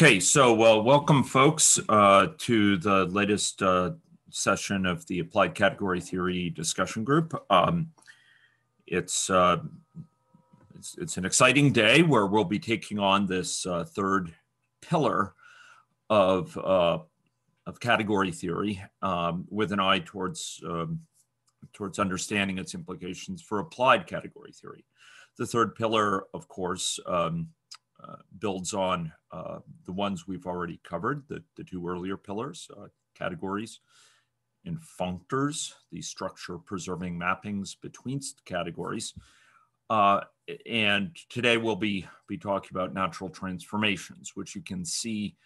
Okay, so uh, welcome folks uh, to the latest uh, session of the Applied Category Theory discussion group. Um, it's, uh, it's, it's, an exciting day where we'll be taking on this uh, third pillar of, uh, of category theory um, with an eye towards, um, towards understanding its implications for applied category theory. The third pillar, of course, um, builds on uh, the ones we've already covered, the, the two earlier pillars, uh, categories and functors, the structure preserving mappings between categories. Uh, and today we'll be, be talking about natural transformations, which you can see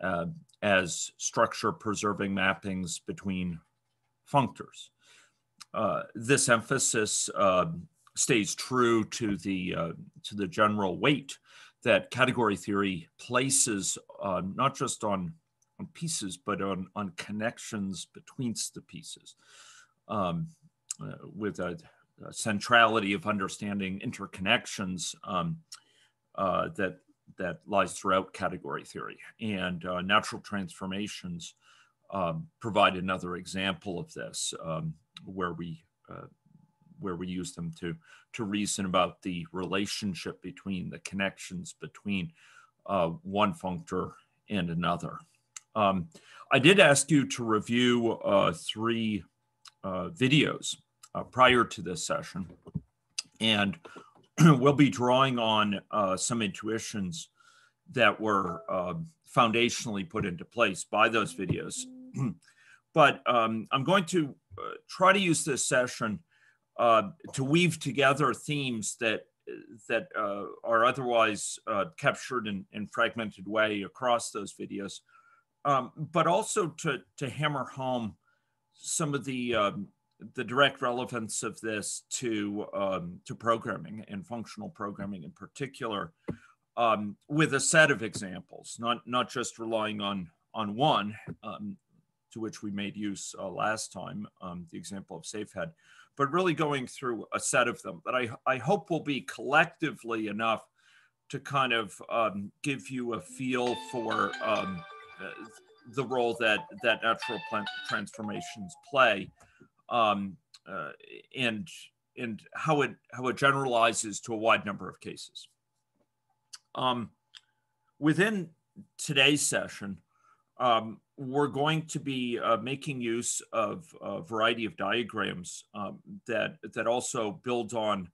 uh, as structure preserving mappings between functors. Uh, this emphasis um, stays true to the, to the general weight that category theory places uh, not just on, on pieces, but on, on connections between the pieces um, uh, with a, a, centrality of understanding interconnections um, uh, that, that lies throughout category theory. And uh, natural transformations um, provide another example of this, um, where we uh, where we use them to to reason about the relationship between the connections between uh, one functor and another. Um, I did ask you to review uh, three uh, videos uh, prior to this session, and we'll be drawing on uh, some intuitions that were um, foundationally put into place by those videos. but um, I'm going to uh, try to use this session uh, to weave together themes that that uh, are otherwise uh, captured in, in fragmented way across those videos, um, but also to to hammer home some of the um, the direct relevance of this to um, to programming and functional programming in particular, um, with a set of examples, not not just relying on on one, um, to which we made use uh, last time, um, the example of Safehead, but really going through a set of them that I, I hope will be collectively enough to kind of um, give you a feel for um, the role that, that natural plant transformations play um, uh, and, and how, it, how it generalizes to a wide number of cases. Um, within today's session, um, we're going to be uh, making use of a variety of diagrams um, that that also build on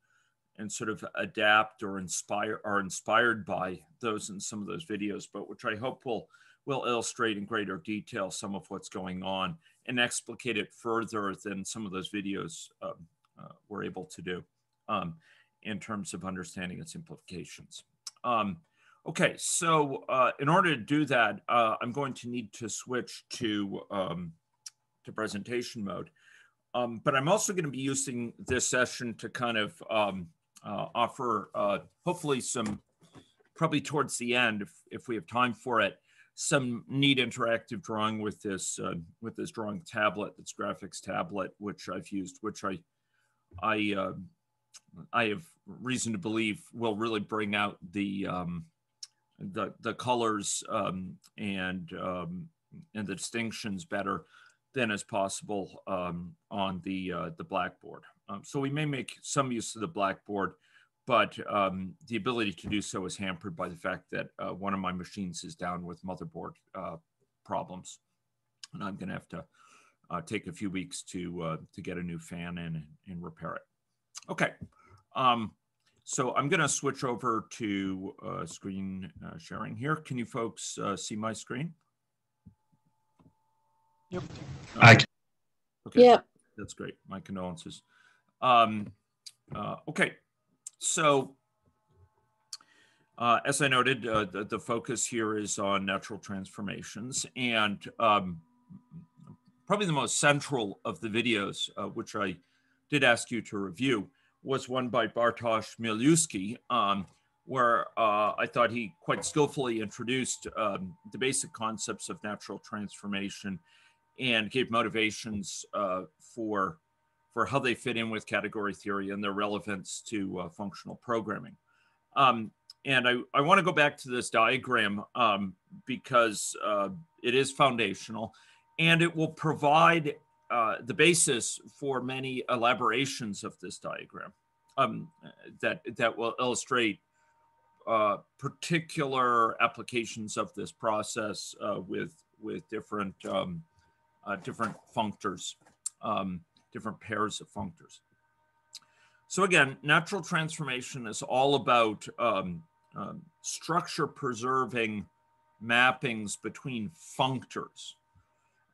and sort of adapt or inspire are inspired by those in some of those videos, but which I hope will will illustrate in greater detail some of what's going on and explicate it further than some of those videos um, uh, were able to do um, in terms of understanding its implications. Um, Okay, so uh, in order to do that, uh, I'm going to need to switch to, um, to presentation mode. Um, but I'm also going to be using this session to kind of um, uh, offer, uh, hopefully some, probably towards the end, if, if we have time for it, some neat interactive drawing with this uh, with this drawing tablet, this graphics tablet, which I've used, which I I uh, I have reason to believe will really bring out the um, the the colors um, and um, and the distinctions better than is possible um, on the uh, the blackboard. Um, so we may make some use of the blackboard, but um, the ability to do so is hampered by the fact that uh, one of my machines is down with motherboard uh, problems, and I'm going to have to uh, take a few weeks to uh, to get a new fan in and repair it. Okay. Um, so I'm going to switch over to uh, screen uh, sharing here. Can you folks uh, see my screen? Yep. I can. Okay. Yeah. That's great. My condolences. Um, uh, okay. So uh, as I noted, uh, the, the, focus here is on natural transformations and um, probably the most central of the videos, which I did ask you to review, was one by Bartosz Milewski, um, where uh, I thought he quite skillfully introduced um, the basic concepts of natural transformation and gave motivations uh, for, for how they fit in with category theory and their relevance to uh, functional programming. Um, and I, I want to go back to this diagram um, because uh, it is foundational and it will provide uh, the basis for many elaborations of this diagram um, that, that will illustrate uh, particular applications of this process uh, with, with different, um, uh, different functors, um, different pairs of functors. So again, natural transformation is all about um, um, structure preserving mappings between functors.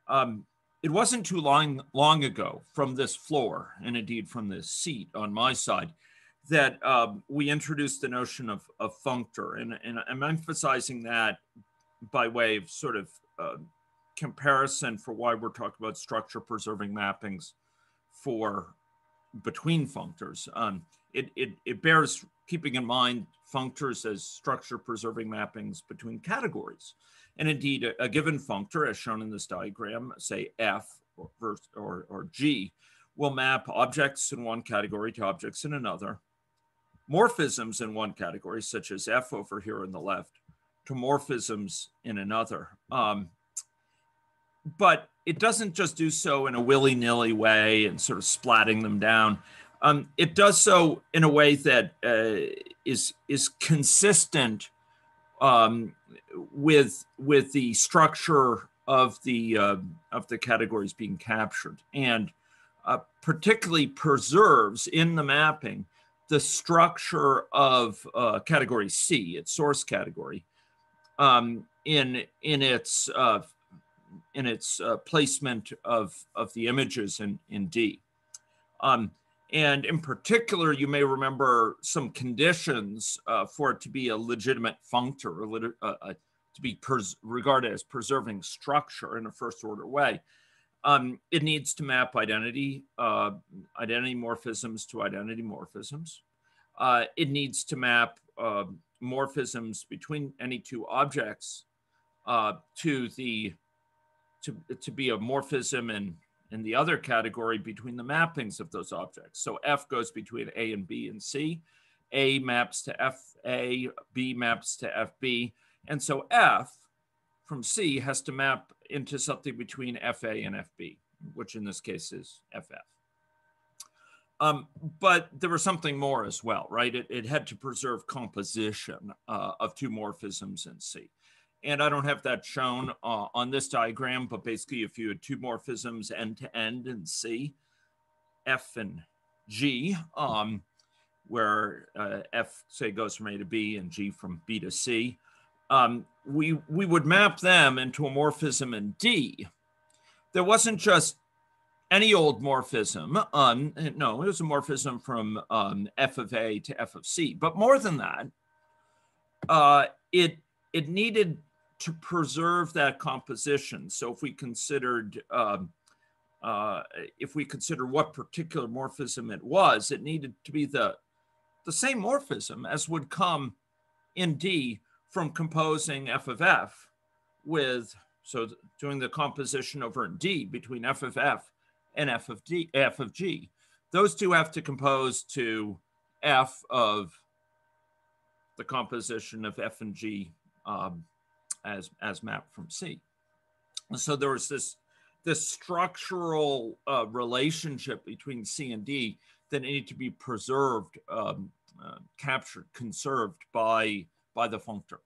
Um, it wasn't too long, long ago from this floor, and indeed from this seat on my side, that um, we introduced the notion of, of functor. And, and I'm emphasizing that by way of sort of uh, comparison for why we're talking about structure preserving mappings for between functors. Um, it, it, it bears keeping in mind functors as structure preserving mappings between categories. And indeed, a, a given functor, as shown in this diagram, say F or, or, or G, will map objects in one category to objects in another, morphisms in one category, such as F over here on the left, to morphisms in another. Um, but it doesn't just do so in a willy-nilly way and sort of splatting them down. Um, it does so in a way that uh, is is consistent um, with with the structure of the uh, of the categories being captured, and uh, particularly preserves in the mapping the structure of uh, category C, its source category, um, in in its uh, in its uh, placement of of the images in in D. Um, and in particular, you may remember some conditions uh, for it to be a legitimate functor, or uh, uh, to be regarded as preserving structure in a first order way. Um, it needs to map identity, uh, identity morphisms to identity morphisms. Uh, it needs to map um, morphisms between any two objects uh, to the to, to be a morphism and in the other category between the mappings of those objects. So F goes between A and B and C. A maps to FA, B maps to FB. And so F from C has to map into something between FA and FB, which in this case is FF. Um, but there was something more as well, right? It, it had to preserve composition uh, of two morphisms in C. And I don't have that shown uh, on this diagram, but basically if you had two morphisms end to end in C, F and G, um, where uh, F say goes from A to B and G from B to C, um, we, we would map them into a morphism in D. There wasn't just any old morphism. Um, no, it was a morphism from um, F of A to F of C. But more than that, uh, it it needed to preserve that composition. So if we considered, um, uh, if we consider what particular morphism it was, it needed to be the, the same morphism as would come in D from composing f of f with, so doing the composition over in D between f of f and f of D, f of G. Those two have to compose to f of the composition of f and g um, as, as mapped from C. So there was this, this structural uh, relationship between C and D that needed to be preserved, um, uh, captured, conserved by, by the functor.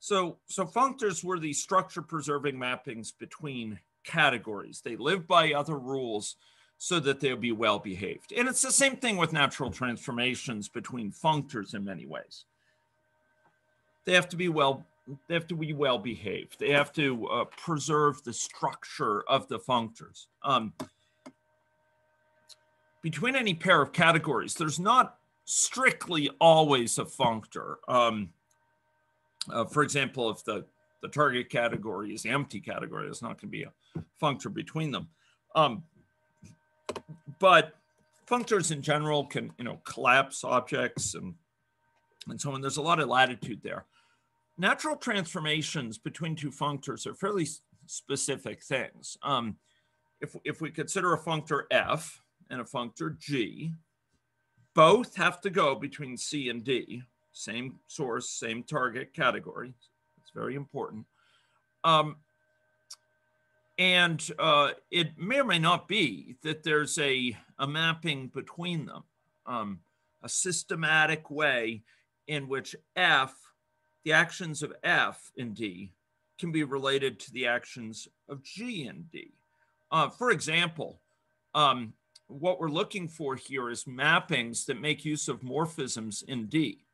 So, so functors were these structure preserving mappings between categories. They live by other rules so that they'll be well behaved. And it's the same thing with natural transformations between functors in many ways. They have to be well they have to be well behaved. They have to uh, preserve the structure of the functors. Um, between any pair of categories, there's not strictly always a functor. Um, uh, for example, if the, the target category is the empty category, there's not going to be a functor between them. Um, but functors in general can, you know, collapse objects and, and so on. There's a lot of latitude there natural transformations between two functors are fairly specific things. Um, if, if we consider a functor f and a functor g, both have to go between c and d same source, same target category. It's very important. Um, and uh, it may or may not be that there's a, a mapping between them, um, a systematic way in which F, the actions of F in D, can be related to the actions of G in D. Uh, for example, um, what we're looking for here is mappings that make use of morphisms in D.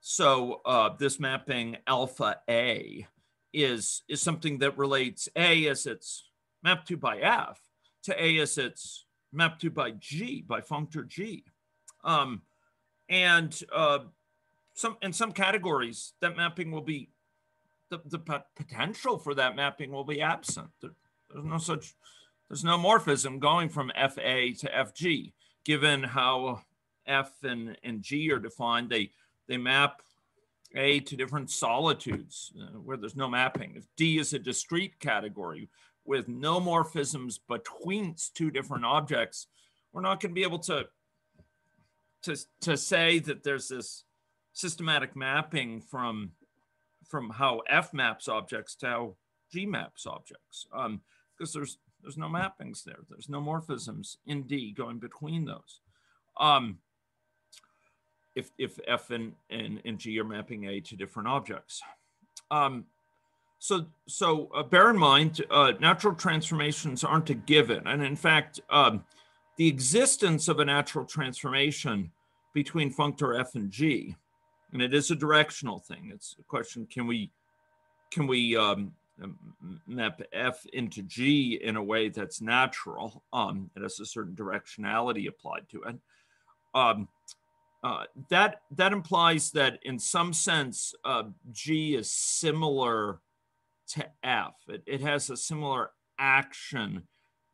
So uh, this mapping alpha A is, is something that relates A as it's mapped to by F to A as it's mapped to by G, by functor G. Um, and uh, some in some categories, that mapping will be, the, the potential for that mapping will be absent. There, there's no such, there's no morphism going from FA to FG, given how F and, and G are defined. They, they map a to different solitudes uh, where there's no mapping. If D is a discrete category with no morphisms between two different objects, we're not going to be able to, to, to say that there's this systematic mapping from, from how F maps objects to how G maps objects, um, because there's, there's no mappings there. There's no morphisms in D going between those. Um, if, if F and, and, and G are mapping A to different objects. Um, so, so uh, bear in mind, uh, natural transformations aren't a given. And in fact, um, the existence of a natural transformation between functor F and G, and it is a directional thing. It's a question, can we, can we um, map F into G in a way that's natural? Um, it has a certain directionality applied to it. Um, uh, that that implies that in some sense uh, G is similar to F. It, it has a similar action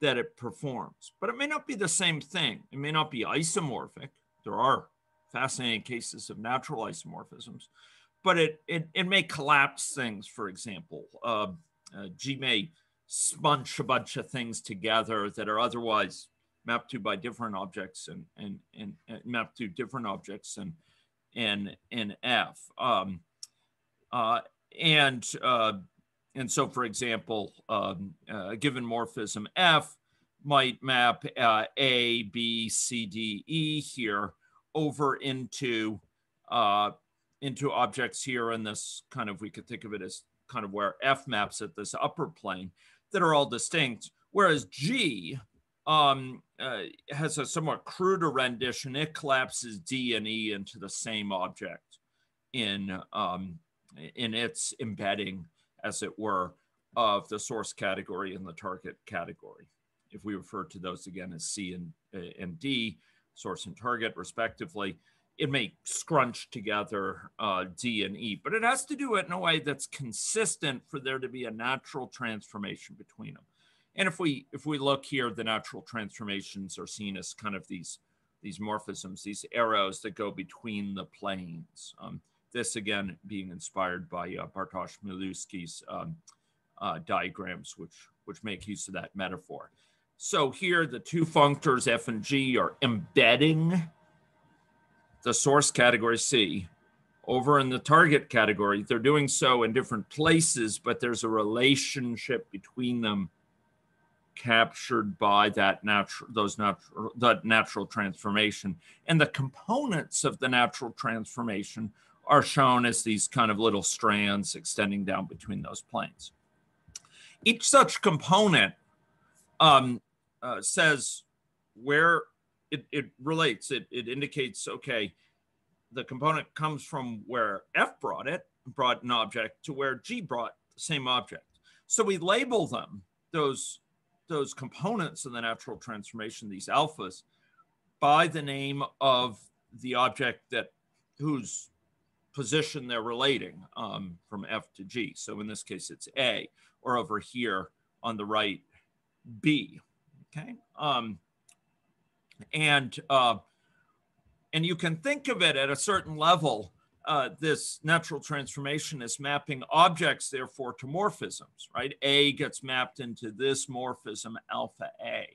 that it performs, but it may not be the same thing. It may not be isomorphic. There are fascinating cases of natural isomorphisms, but it it, it may collapse things. For example, uh, uh G may sponge a bunch of things together that are otherwise mapped to by different objects and, and, and, and mapped to different objects and, and, and F. Um, uh, and, uh, and so, for example, um, uh, a given morphism F might map uh, A, B, C, D, E here over into, uh, into objects here in this kind of, we could think of it as kind of where F maps at this upper plane that are all distinct. Whereas G um, uh, has a somewhat cruder rendition. It collapses D and E into the same object in um, in its embedding, as it were, of the source category and the target category. If we refer to those again as C and, uh, and D, source and target respectively, it may scrunch together uh, D and E, but it has to do it in a way that's consistent for there to be a natural transformation between them. And if we if we look here, the natural transformations are seen as kind of these these morphisms, these arrows that go between the planes. Um, this again being inspired by uh, Bartosz Milewski's um, uh, diagrams, which which make use of that metaphor. So here, the two functors f and g are embedding the source category C over in the target category. They're doing so in different places, but there's a relationship between them captured by that natural those natural that natural transformation and the components of the natural transformation are shown as these kind of little strands extending down between those planes each such component um, uh, says where it, it relates it, it indicates okay the component comes from where f brought it brought an object to where g brought the same object so we label them those those components in the natural transformation, these alphas, by the name of the object that whose position they're relating um, from F to G. So in this case, it's A, or over here on the right, B. Okay. Um, and uh, and you can think of it at a certain level uh, this natural transformation is mapping objects, therefore, to morphisms, right? A gets mapped into this morphism alpha A.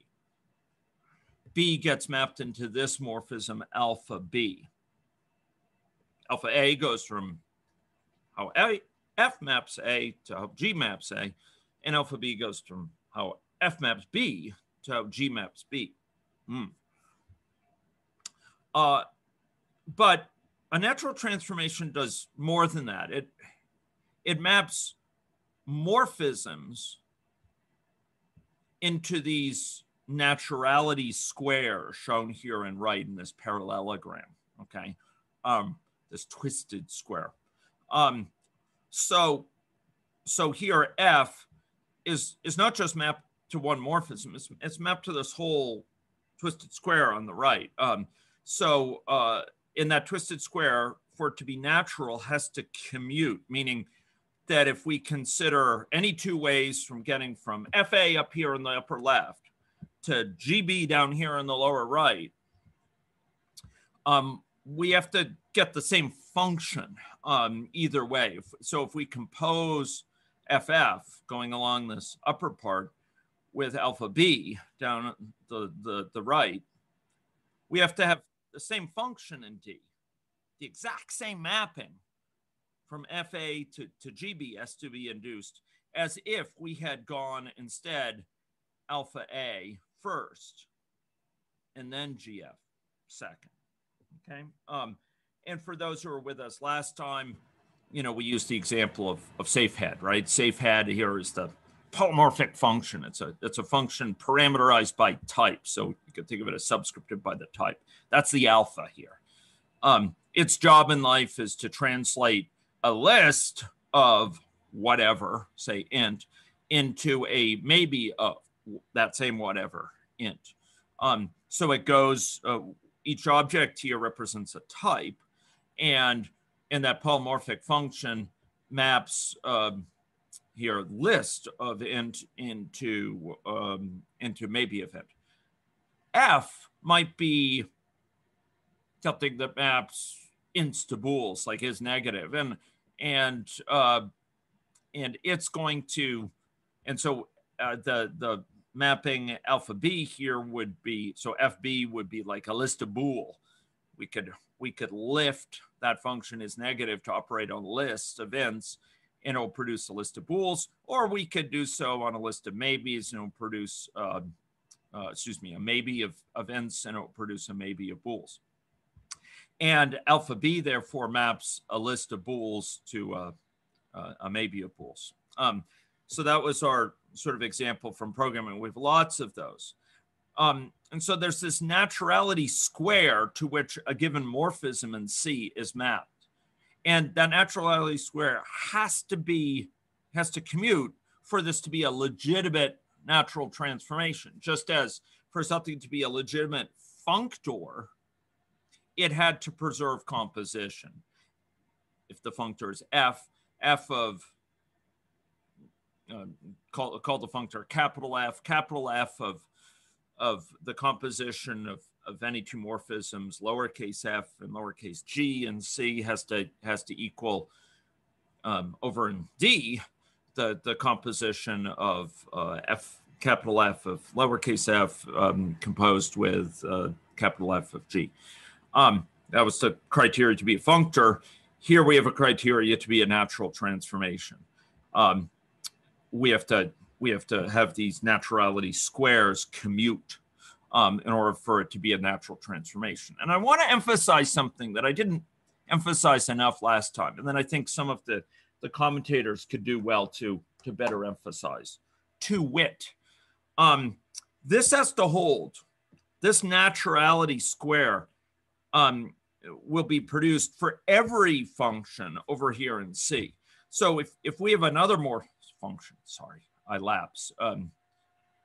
B gets mapped into this morphism alpha B. alpha A goes from how A, F maps A to how G maps A, and alpha B goes from how F maps B to how G maps B. Hmm. Uh, but a natural transformation does more than that. It it maps morphisms into these naturality squares shown here and right in this parallelogram. Okay, um, this twisted square. Um, so, so here F is is not just mapped to one morphism; it's, it's mapped to this whole twisted square on the right. Um, so, uh, in that twisted square, for it to be natural, has to commute, meaning that if we consider any two ways from getting from FA up here in the upper left to GB down here in the lower right, um, we have to get the same function um, either way. So if we compose FF going along this upper part with alpha B down the, the, the right, we have to have the same function in D, the exact same mapping from FA to, to GB has to be induced as if we had gone instead alpha A first and then GF second. Okay. Um, and for those who were with us last time, you know, we used the example of, of safe head, right? Safe head here is the polymorphic function. It's a it's a function parameterized by type. So you can think of it as subscripted by the type. That's the alpha here. Um, its job in life is to translate a list of whatever, say int, into a maybe of that same whatever int. Um, so it goes, uh, each object here represents a type, and in that polymorphic function maps um, here list of int into um, into maybe int. F might be something that maps ints to bools, like is negative, and and uh, and it's going to, and so uh, the the mapping alpha b here would be so fb would be like a list of bool. We could we could lift that function is negative to operate on lists of ints and it'll produce a list of bools, or we could do so on a list of maybes and it'll produce, uh, uh, excuse me, a maybe of, ints and it'll produce a maybe of bools. And alpha B therefore maps a list of bools to uh, uh, a maybe of bools. Um, so that was our sort of example from programming. We have lots of those. Um, and so there's this naturality square to which a given morphism in C is mapped. And that naturality square has to be, has to commute for this to be a legitimate natural transformation. Just as for something to be a legitimate functor, it had to preserve composition. If the functor is f, f of uh, call, call the functor capital F, capital F of of the composition of, of any two morphisms, lowercase f and lowercase g and c has to has to equal um, over in D the the composition of uh, f capital F of lowercase f um, composed with uh, capital F of g. Um, that was the criteria to be a functor. Here we have a criteria to be a natural transformation. Um, we have to we have to have these naturality squares commute um, in order for it to be a natural transformation. And I want to emphasize something that I didn't emphasize enough last time, and then I think some of the the commentators could do well to to better emphasize. To wit, um, this has to hold. This naturality square um, will be produced for every function over here in C. So if if we have another more function, sorry, I lapse. Um,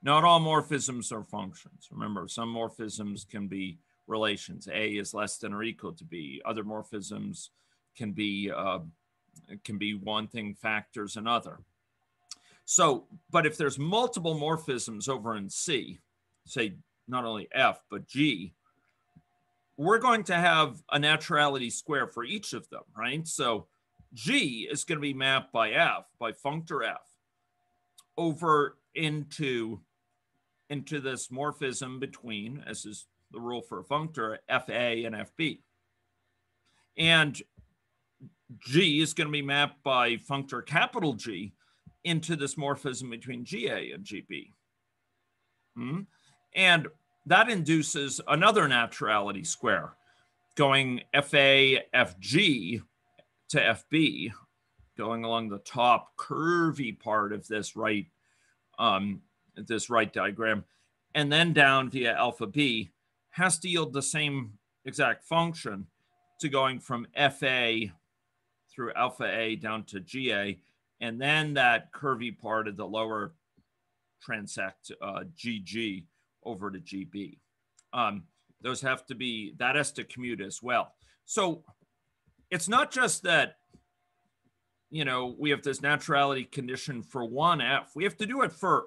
not all morphisms are functions. Remember, some morphisms can be relations. A is less than or equal to B. Other morphisms can be uh, can be one thing factors another. So, but if there's multiple morphisms over in C, say not only F but G, we're going to have a naturality square for each of them, right? So G is going to be mapped by F, by functor F over into into this morphism between, as is the rule for a functor, FA and FB. And G is going to be mapped by functor capital G into this morphism between GA and GB. Hmm? And that induces another naturality square going FA, FG to FB, going along the top curvy part of this right, um, this right diagram, and then down via alpha B has to yield the same exact function to going from FA through alpha A down to GA, and then that curvy part of the lower transect uh, GG over to GB. Um, those have to be, that has to commute as well. So it's not just that, you know, we have this naturality condition for one F, we have to do it for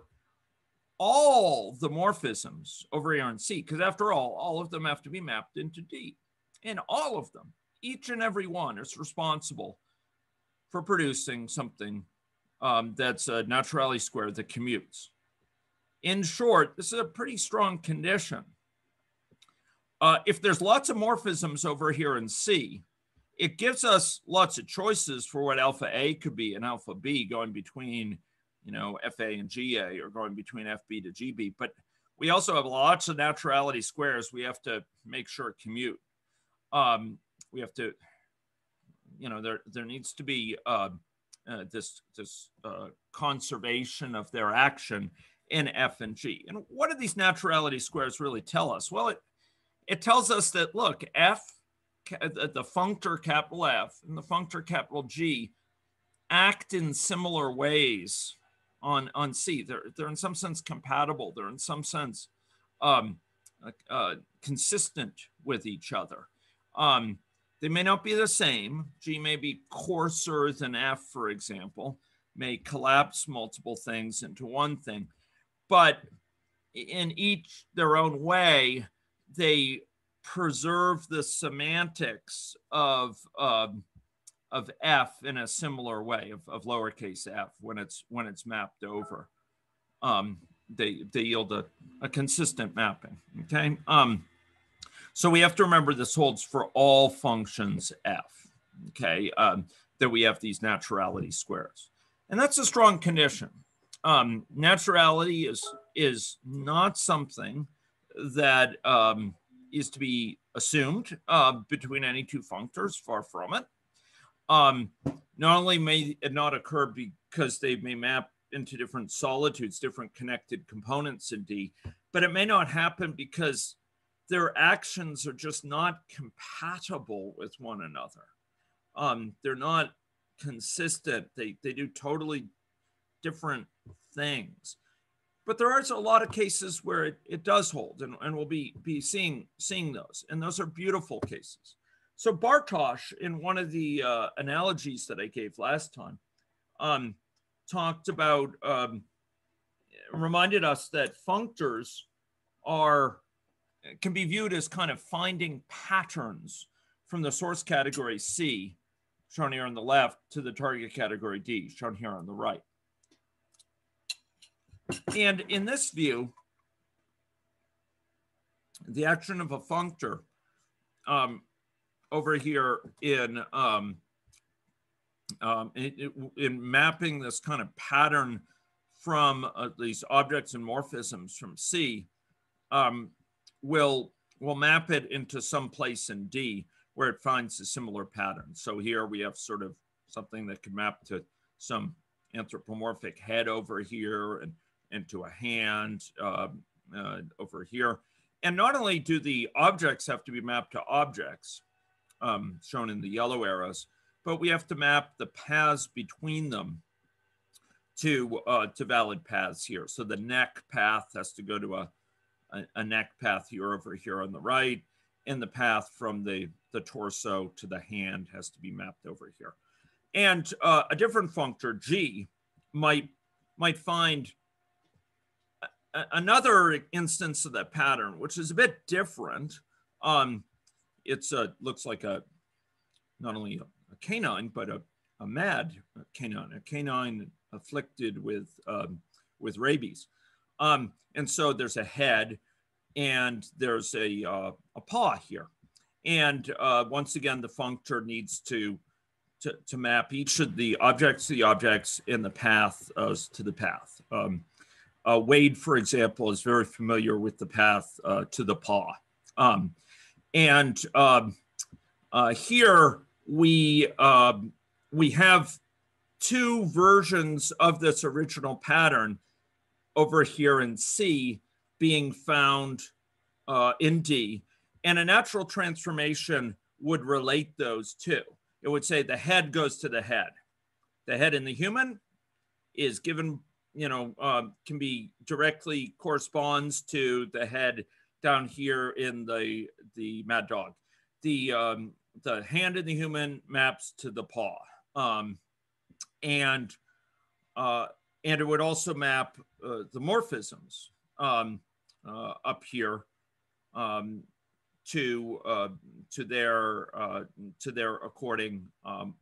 all the morphisms over here in C, because after all, all of them have to be mapped into D. And all of them, each and every one is responsible for producing something um, that's a naturality square that commutes. In short, this is a pretty strong condition. Uh, if there's lots of morphisms over here in C, it gives us lots of choices for what alpha A could be and alpha B going between, you know, FA and GA or going between FB to GB. But we also have lots of naturality squares we have to make sure commute. Um, we have to, you know, there, there needs to be uh, uh, this, this uh, conservation of their action in F and G. And what do these naturality squares really tell us? Well, it, it tells us that, look, F, the functor capital F and the functor capital G act in similar ways on, on C. They're, they're in some sense compatible. They're in some sense um, uh, consistent with each other. Um, they may not be the same. G may be coarser than F, for example, may collapse multiple things into one thing but in each their own way, they preserve the semantics of um, of f in a similar way of, of lowercase f when it's when it's mapped over. Um, they they yield a, a consistent mapping. Okay. Um, so we have to remember this holds for all functions f. Okay. Um, that we have these naturality squares, and that's a strong condition um, naturality is is not something that um, is to be assumed uh, between any two functors. Far from it. Um, not only may it not occur because they may map into different solitudes, different connected components in D, but it may not happen because their actions are just not compatible with one another. Um, they're not consistent. They, they do totally different things. But there are a lot of cases where it, it does hold, and, and we'll be, be seeing, seeing those. And those are beautiful cases. So Bartosz, in one of the uh, analogies that I gave last time, um, talked about, um, reminded us that functors are, can be viewed as kind of finding patterns from the source category C, shown here on the left, to the target category D, shown here on the right. And in this view, the action of a functor um, over here in, um, um, in, in, mapping this kind of pattern from uh, these objects and morphisms from C um, will, will map it into some place in D where it finds a similar pattern. So here we have sort of something that can map to some anthropomorphic head over here and into a hand uh, uh, over here. And not only do the objects have to be mapped to objects, um, shown in the yellow arrows, but we have to map the paths between them to, uh, to valid paths here. So the neck path has to go to a, a, a neck path here over here on the right, and the path from the, the torso to the hand has to be mapped over here. And uh, a different functor, G, might, might find another instance of that pattern, which is a bit different. Um, it's a looks like a not only a, a canine but a, a mad canine, a canine afflicted with um, with rabies. Um, and so there's a head and there's a, uh, a paw here. And uh, once again, the functor needs to to, to map each of the objects to the objects in the path uh, to the path. Um, uh, Wade, for example, is very familiar with the path uh, to the paw. Um, and um, uh, here we, um, we have two versions of this original pattern over here in C being found uh, in D. And a natural transformation would relate those two. It would say the head goes to the head. The head in the human is given, you know, uh, can be directly corresponds to the head down here in the the mad dog. The um, the hand in the human maps to the paw, um, and uh, and it would also map uh, the morphisms um, uh, up here um, to uh, to their uh, to their according um,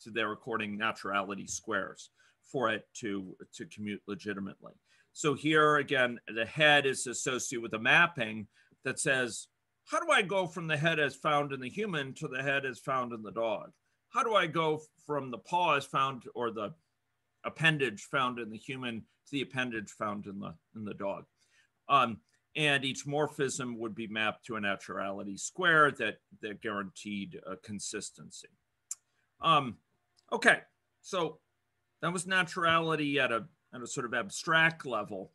to their according naturality squares for it to to commute legitimately. So here again, the head is associated with a mapping that says, how do I go from the head as found in the human to the head as found in the dog? How do I go from the paw as found or the appendage found in the human to the appendage found in the in the dog? Um, and each morphism would be mapped to a naturality square that, that guaranteed uh, consistency. Um, okay, so that was naturality at a, at a sort of abstract level,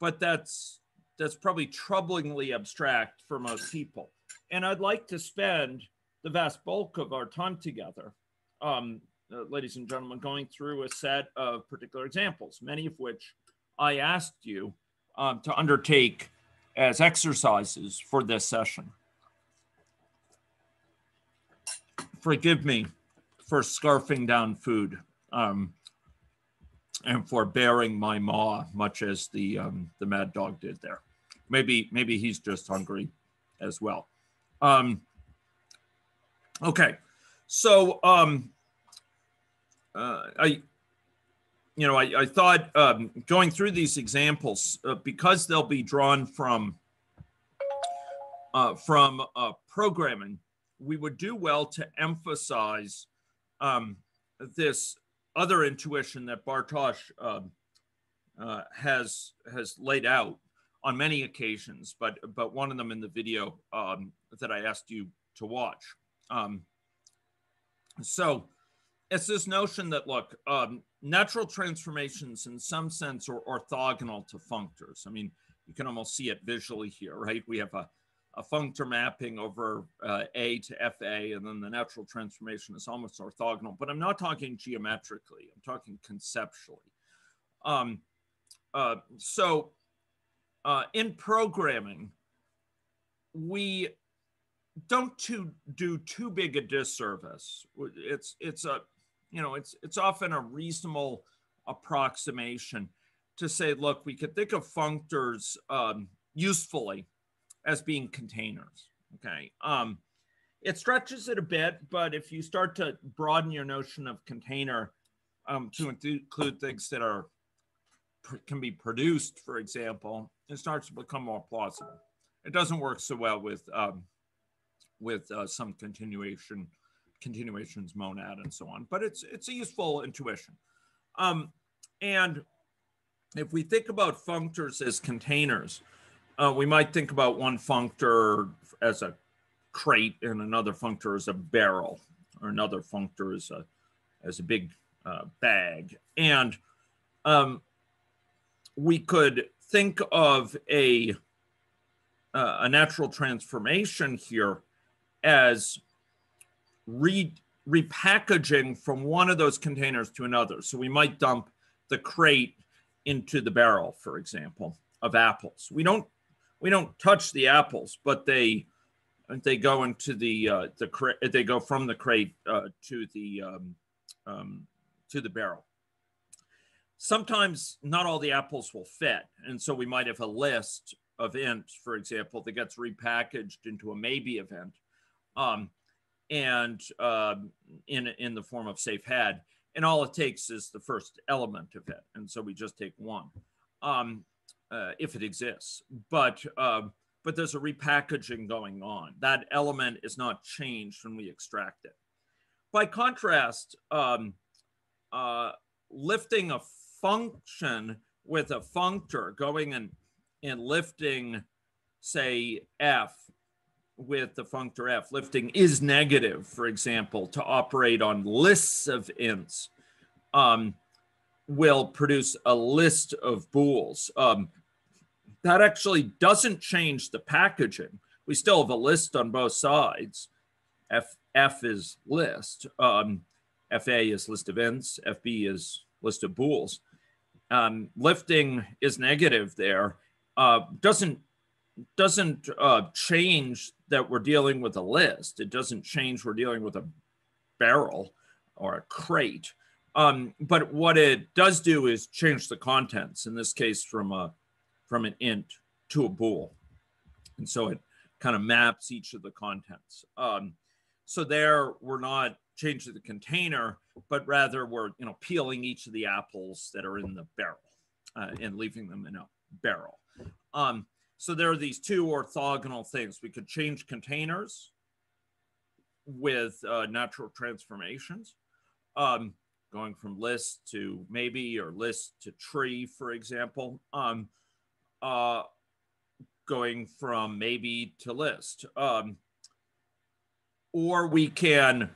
but that's, that's probably troublingly abstract for most people. And I'd like to spend the vast bulk of our time together, um, uh, ladies and gentlemen, going through a set of particular examples, many of which I asked you um, to undertake as exercises for this session. Forgive me for scarfing down food um, and for bearing my maw, much as the um, the mad dog did there. Maybe maybe he's just hungry as well. Um, okay, so um, uh, I you know, I, I thought um, going through these examples, uh, because they'll be drawn from uh, from uh, programming, we would do well to emphasize um, this other intuition that Bartosz um, uh, has has laid out on many occasions, but but one of them in the video um, that I asked you to watch. Um, so it's this notion that look, um, natural transformations in some sense are orthogonal to functors. I mean, you can almost see it visually here, right? We have a, a functor mapping over uh, A to FA, and then the natural transformation is almost orthogonal. But I'm not talking geometrically, I'm talking conceptually. Um, uh, so uh, in programming, we don't to do too big a disservice. It's it's a you know, it's it's often a reasonable approximation to say, look, we could think of functors um, usefully as being containers. Okay. Um, it stretches it a bit, but if you start to broaden your notion of container um, to include things that are can be produced, for example, it starts to become more plausible. It doesn't work so well with um, with uh, some continuation continuations monad and so on, but it's it's a useful intuition. Um, and if we think about functors as containers, uh, we might think about one functor as a crate and another functor as a barrel, or another functor as a as a big uh, bag. And um, we could think of a uh, a natural transformation here as re repackaging from one of those containers to another. So we might dump the crate into the barrel, for example, of apples. We don't we don't touch the apples, but they they go into the uh, the crate. They go from the crate uh, to the um, um, to the barrel. Sometimes not all the apples will fit, and so we might have a list of ints, for example, that gets repackaged into a maybe int. Um, and um, in in the form of safe head and all it takes is the first element of it and so we just take one um, uh, if it exists. But uh, but there's a repackaging going on. That element is not changed when we extract it. By contrast, um, uh, lifting a function with a functor, going and, and lifting, say, f with the functor f, lifting is negative, for example, to operate on lists of ints, um, will produce a list of bools. Um, that actually doesn't change the packaging. We still have a list on both sides. F, F is list. Um, FA is list of ints. FB is list of bools. Um, lifting is negative there. Uh, doesn't doesn't uh, change that we're dealing with a list. It doesn't change we're dealing with a barrel or a crate. Um, but what it does do is change the contents. In this case, from a from an int to a bool, and so it kind of maps each of the contents. Um, so there, we're not changing the container, but rather we're you know peeling each of the apples that are in the barrel uh, and leaving them in a barrel. Um, so there are these two orthogonal things. We could change containers with uh, natural transformations, um, going from list to maybe or list to tree, for example, um, uh, going from maybe to list. Um, or we can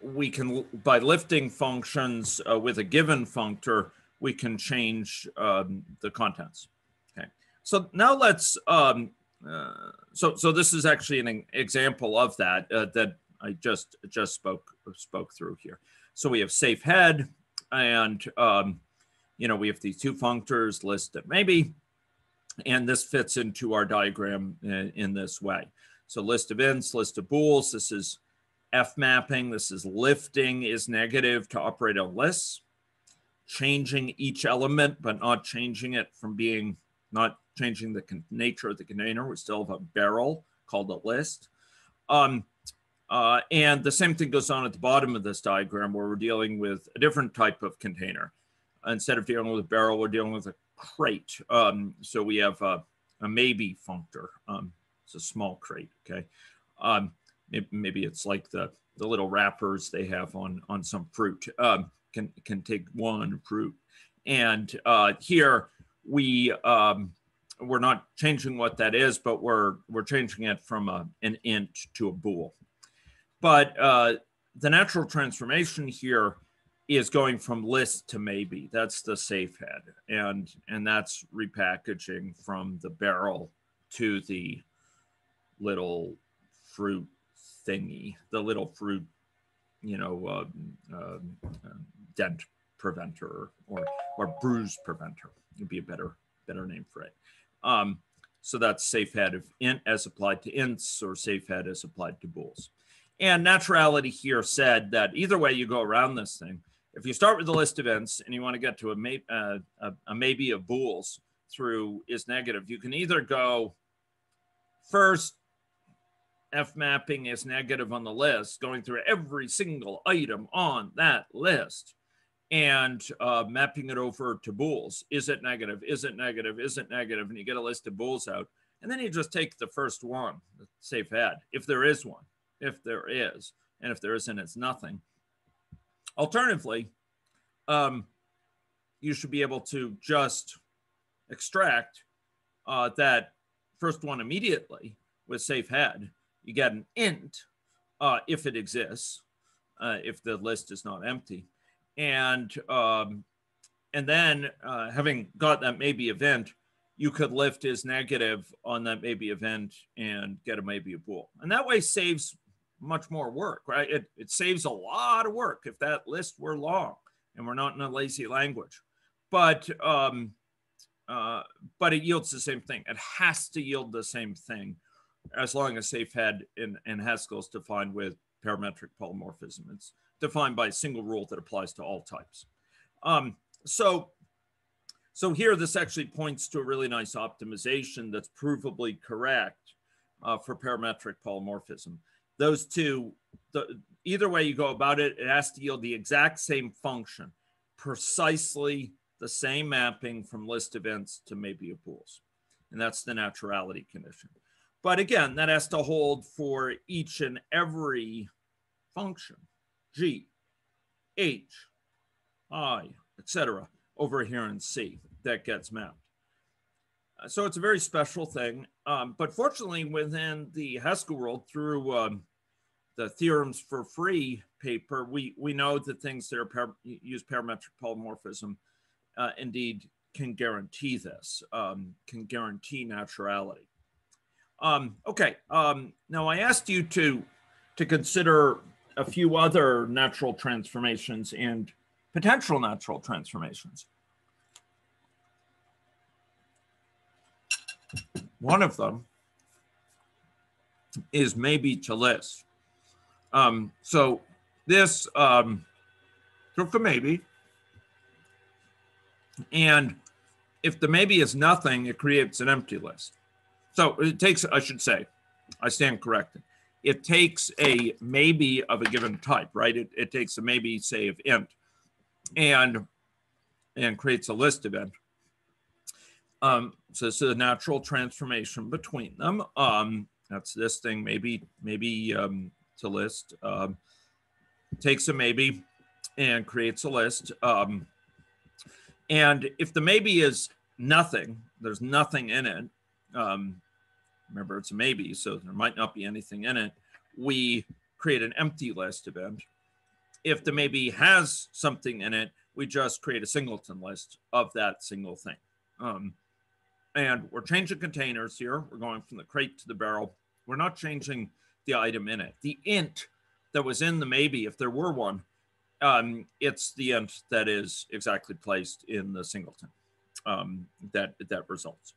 we can by lifting functions uh, with a given functor we can change um, the contents. Okay. So now let's um, uh, so so this is actually an example of that uh, that i just just spoke spoke through here. So we have safe head and um, you know we have these two functors list listed. Maybe and this fits into our diagram in, in this way so list of ints, list of bools. This is F mapping. This is lifting is negative to operate on lists. Changing each element, but not changing it from being, not changing the nature of the container. We still have a barrel called a list. Um, uh, and the same thing goes on at the bottom of this diagram where we're dealing with a different type of container. Instead of dealing with a barrel, we're dealing with a crate. Um, so we have a, a maybe functor. Um, it's a small crate, okay? Um, maybe it's like the, the little wrappers they have on, on some fruit, um, can, can take one fruit. And uh, here we, um, we're not changing what that is, but we're, we're changing it from a, an int to a bool. But uh, the natural transformation here is going from list to maybe. That's the safe head. And, and that's repackaging from the barrel to the little fruit thingy, the little fruit, you know, uh, uh, dent preventer or or bruise preventer would be a better better name for it. Um, so that's safe head of int as applied to ints or safe head as applied to bools. And naturality here said that either way you go around this thing, if you start with a list of ints and you want to get to a, may, uh, a, a maybe of bools through is negative, you can either go first F mapping is negative on the list, going through every single item on that list and uh, mapping it over to bools. Is it negative? Is it negative? Is it negative? And you get a list of bools out. And then you just take the first one, safe head, if there is one, if there is. And if there isn't, it's nothing. Alternatively, um, you should be able to just extract uh, that first one immediately with safe head you get an int uh, if it exists, uh, if the list is not empty. And, um, and then uh, having got that maybe event, you could lift is negative on that maybe event and get a maybe a bool. And that way saves much more work, right? It, it saves a lot of work if that list were long and we're not in a lazy language. But um, uh, but it yields the same thing. It has to yield the same thing as long as safe head in, in Haskell is defined with parametric polymorphism. It's defined by a single rule that applies to all types. Um, so, so here, this actually points to a really nice optimization that's provably correct uh, for parametric polymorphism. Those two, the, either way you go about it, it has to yield the exact same function, precisely the same mapping from list events to maybe a bools. And that's the naturality condition. But again, that has to hold for each and every function. G, H, I, etc. over here in C that gets mapped. So it's a very special thing. Um, but fortunately, within the Haskell world, through um, the theorems for free paper, we, we know that things that are par use parametric polymorphism uh, indeed can guarantee this, um, can guarantee naturality. Um, okay, um, now I asked you to, to consider a few other natural transformations and potential natural transformations. One of them is maybe to list. Um, so this um, took a maybe, and if the maybe is nothing, it creates an empty list. So it takes, I should say, I stand corrected. It takes a maybe of a given type, right? It, it takes a maybe, say, of int, and and creates a list event. Um, so this is a natural transformation between them. Um, that's this thing, maybe, maybe um, to list. Um, takes a maybe and creates a list. Um, and if the maybe is nothing, there's nothing in it. Um, remember, it's a maybe, so there might not be anything in it. We create an empty list event. If the maybe has something in it, we just create a singleton list of that single thing. Um, and we're changing containers here. We're going from the crate to the barrel. We're not changing the item in it. The int that was in the maybe, if there were one, um, it's the int that is exactly placed in the singleton um, that that results.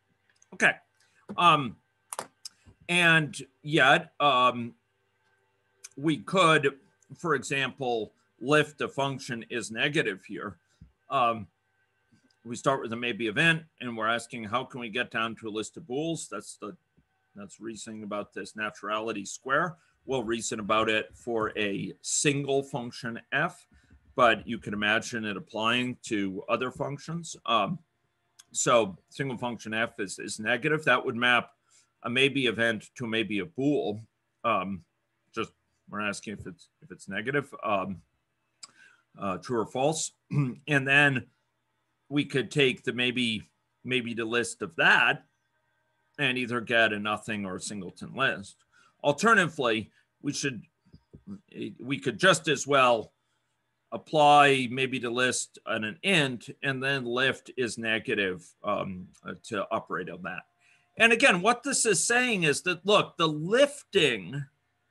Okay, um, and yet um, we could, for example, lift a function is negative here. Um, we start with a maybe event, and we're asking how can we get down to a list of bools? That's the that's reasoning about this naturality square. We'll reason about it for a single function f, but you can imagine it applying to other functions. Um, so single function f is, is negative. That would map a maybe event to maybe a bool. Um, just we're asking if it's if it's negative, um, uh, true or false, and then we could take the maybe maybe the list of that and either get a nothing or a singleton list. Alternatively, we should we could just as well apply maybe the list on an int and then lift is negative um, to operate on that. And again, what this is saying is that look, the lifting,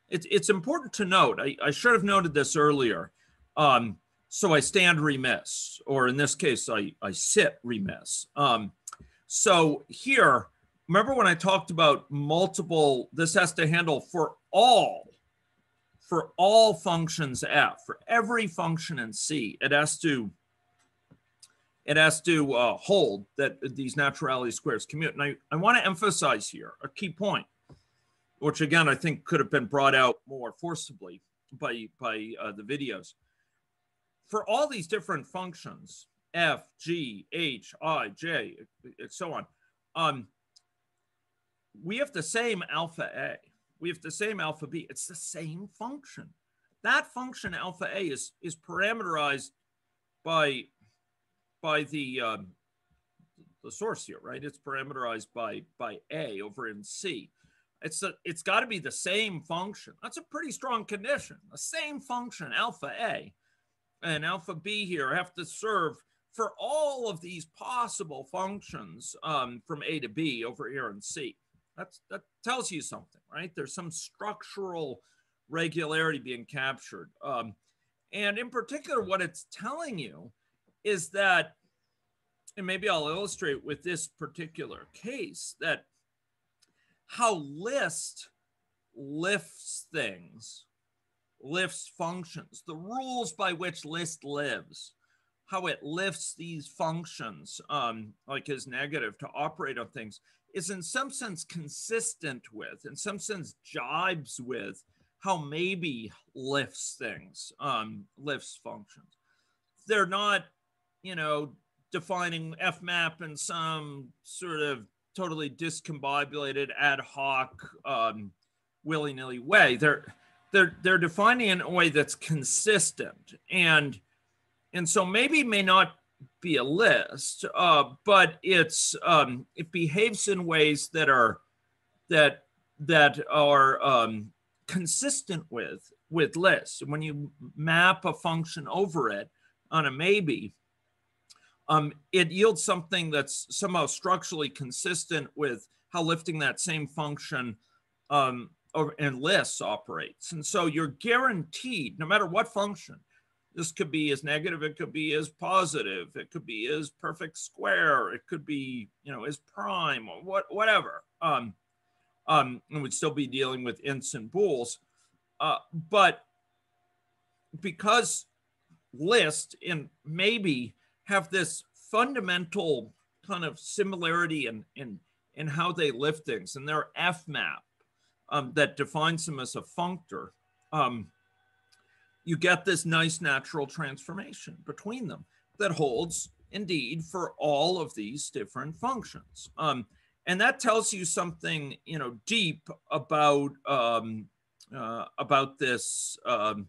it's, it's important to note, I, I should have noted this earlier. Um, so I stand remiss, or in this case, I, I sit remiss. Um, so here, remember when I talked about multiple, this has to handle for all, for all functions F, for every function in C, it has to, it has to uh, hold that these naturality squares commute. And I, I want to emphasize here a key point, which again, I think could have been brought out more forcibly by, by uh, the videos. For all these different functions, F, G, H, I, J, and so on, um, we have the same alpha A. We have the same alpha B. It's the same function. That function alpha A is, is parameterized by, by the, um, the source here, right? It's parameterized by, by A over in C. It's, a, it's got to be the same function. That's a pretty strong condition. The same function, alpha A and alpha B here have to serve for all of these possible functions um, from A to B over here in C. That's, that tells you something, right? There's some structural regularity being captured. Um, and in particular, what it's telling you is that, and maybe I'll illustrate with this particular case, that how list lifts things, lifts functions, the rules by which list lives, how it lifts these functions, um, like as negative, to operate on things is in some sense consistent with, in some sense jibes with how maybe lifts things, um, lifts functions. They're not, you know, defining fmap in some sort of totally discombobulated ad hoc, um, willy-nilly way. They're they're they're defining in a way that's consistent and and so maybe may not be a list uh, but it's um, it behaves in ways that are that that are um, consistent with with lists when you map a function over it on a maybe um, it yields something that's somehow structurally consistent with how lifting that same function um, and lists operates. And so you're guaranteed, no matter what function, this could be as negative, it could be as positive, it could be as perfect square, it could be, you know, as prime or what, whatever. Um, um, and we'd still be dealing with ints and bools. Uh, but because list and maybe have this fundamental kind of similarity in, in, in how they lift things and their F map um, that defines them as a functor, um, you get this nice natural transformation between them that holds indeed for all of these different functions. Um, and that tells you something, you know, deep about um, uh, about this um,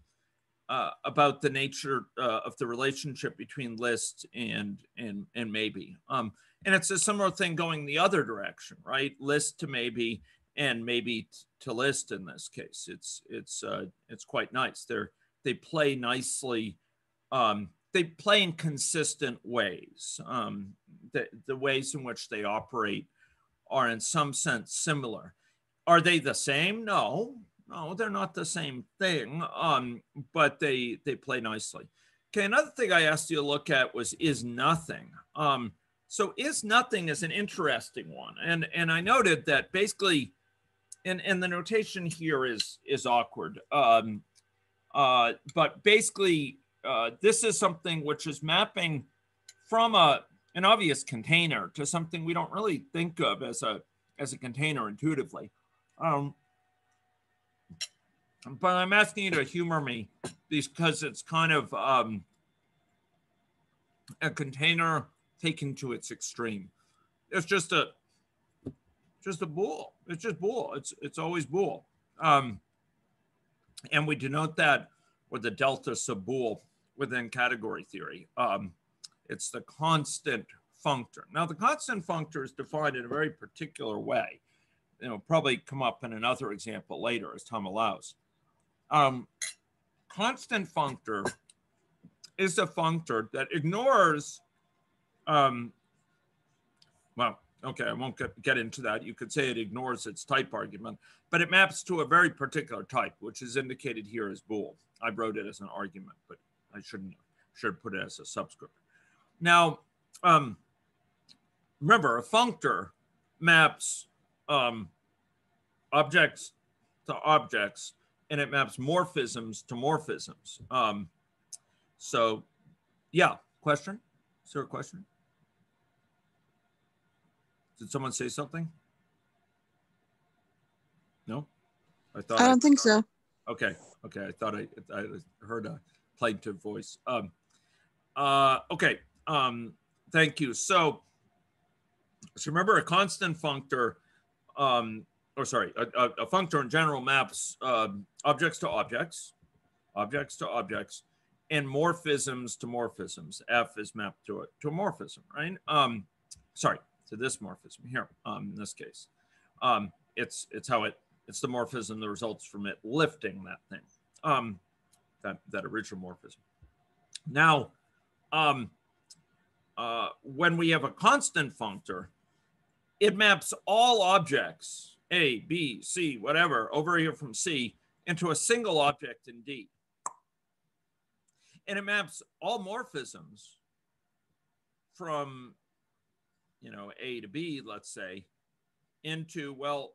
uh, about the nature uh, of the relationship between list and and and maybe. Um, and it's a similar thing going the other direction, right? List to maybe and maybe to list in this case. It's it's uh, it's quite nice. They're they play nicely. Um, they play in consistent ways. Um, the, the ways in which they operate are in some sense similar. Are they the same? No, no, they're not the same thing. Um, but they they play nicely. Okay, another thing I asked you to look at was is nothing. Um, so is nothing is an interesting one, and and I noted that basically and and the notation here is is awkward. Um, uh, but basically, uh, this is something which is mapping from a an obvious container to something we don't really think of as a as a container intuitively. Um, but I'm asking you to humor me because it's kind of um, a container taken to its extreme. It's just a just a bool. It's just bool. It's it's always bool. Um, and we denote that with the delta sub bool within category theory. Um, it's the constant functor. Now the constant functor is defined in a very particular way. It'll probably come up in another example later as time allows. Um, constant functor is a functor that ignores um, well, Okay, I won't get, get into that. You could say it ignores its type argument, but it maps to a very particular type, which is indicated here as bool. I wrote it as an argument, but I shouldn't should put it as a subscript. Now, um, remember, a functor maps um, objects to objects, and it maps morphisms to morphisms. Um, so, yeah, question? Is there a question? Did someone say something? No, I thought I don't I, think so. Okay, okay. I thought I I heard a plaintive voice. Um, uh, okay. Um, thank you. So, so remember a constant functor, um, or sorry, a, a, a functor in general maps um, objects to objects, objects to objects, and morphisms to morphisms. F is mapped to it to a morphism, right? Um, sorry, to this morphism here um, in this case. Um, it's it's how it it's the morphism that results from it lifting that thing, um, that that original morphism. Now, um, uh, when we have a constant functor, it maps all objects A, B, C, whatever over here from C into a single object in D. And it maps all morphisms from you know, A to B, let's say, into, well,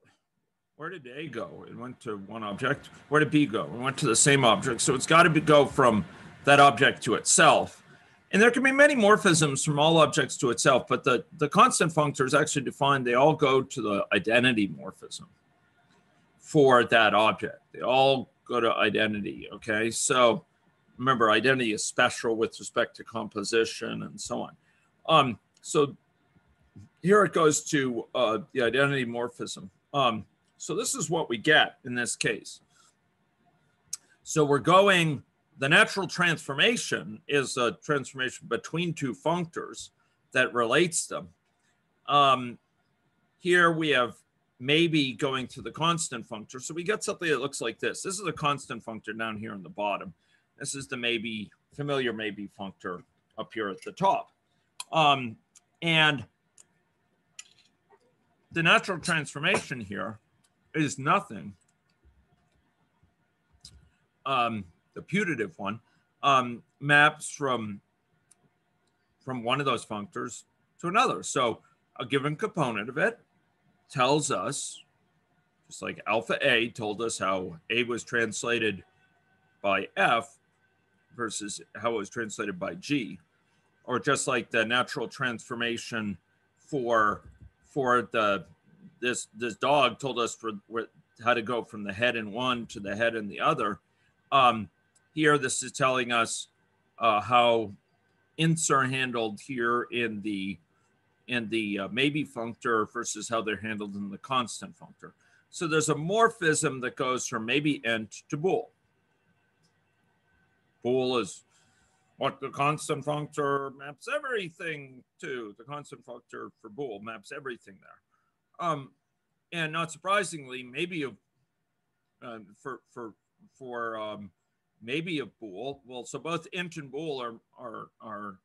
where did A go? It went to one object. Where did B go? It went to the same object. So it's got to go from that object to itself. And there can be many morphisms from all objects to itself, but the, the constant functor is actually defined. They all go to the identity morphism for that object. They all go to identity. Okay. So remember, identity is special with respect to composition and so on. Um, so here it goes to uh, the identity morphism. Um, so this is what we get in this case. So we're going, the natural transformation is a transformation between two functors that relates them. Um, here we have maybe going to the constant functor. So we get something that looks like this. This is a constant functor down here on the bottom. This is the maybe familiar maybe functor up here at the top. Um, and the natural transformation here is nothing. Um, the putative one um, maps from from one of those functors to another. So a given component of it tells us, just like alpha A told us how A was translated by F versus how it was translated by G, or just like the natural transformation for for the this this dog told us for how to go from the head in one to the head in the other. Um, here, this is telling us uh, how ints are handled here in the in the uh, maybe functor versus how they're handled in the constant functor. So there's a morphism that goes from maybe int to bool. Bool is what the constant functor maps everything to. The constant functor for bool maps everything there. Um, and not surprisingly, maybe a, uh, for for for um, maybe a bool. Well, so both int and bool are are are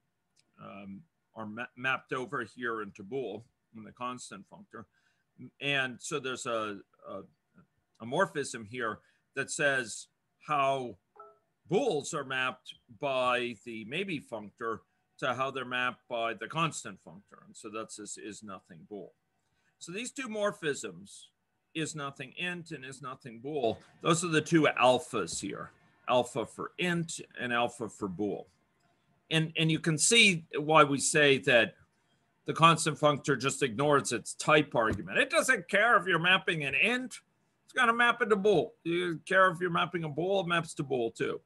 um, are ma mapped over here into bool in the constant functor. And so there's a, a, a morphism here that says how bools are mapped by the maybe functor to how they're mapped by the constant functor. And so that's this is nothing bool. So these two morphisms is nothing int and is nothing bool. Those are the two alphas here, alpha for int and alpha for bool and and you can see why we say that the constant functor just ignores its type argument. It doesn't care if you're mapping an int, it's going to map it to bool. You care if you're mapping a bool, it maps to bool too.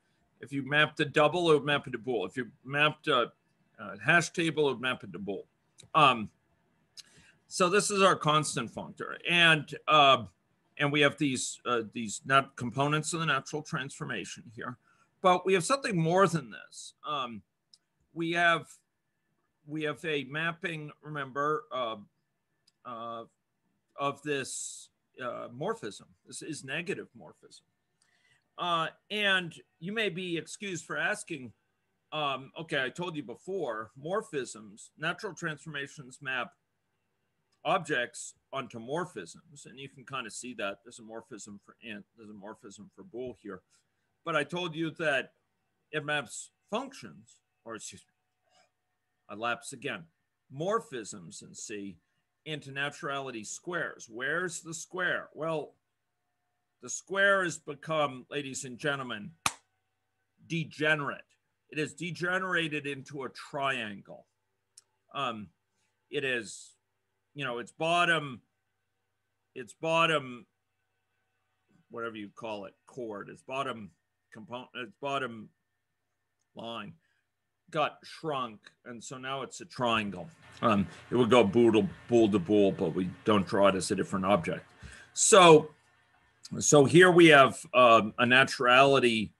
If you mapped a double, it would map into bool. If you mapped a, a hash table, it would map into bool. Um, so this is our constant functor, and uh, and we have these uh, these not components of the natural transformation here, but we have something more than this. Um, we have we have a mapping, remember, uh, uh, of this uh, morphism. This is negative morphism. Uh, and you may be excused for asking, um, okay, I told you before, morphisms, natural transformations map objects onto morphisms. And you can kind of see that there's a morphism for int, there's a morphism for bool here. But I told you that it maps functions or excuse me, I lapse again, morphisms in C into naturality squares. Where's the square? Well, the square has become, ladies and gentlemen, degenerate. It has degenerated into a triangle. Um, it is, you know, its bottom, its bottom, whatever you call it, chord, its bottom component, its bottom line got shrunk, and so now it's a triangle. Um, it would go bool to bool to bool, but we don't draw it as a different object. So, so here we have um, a naturality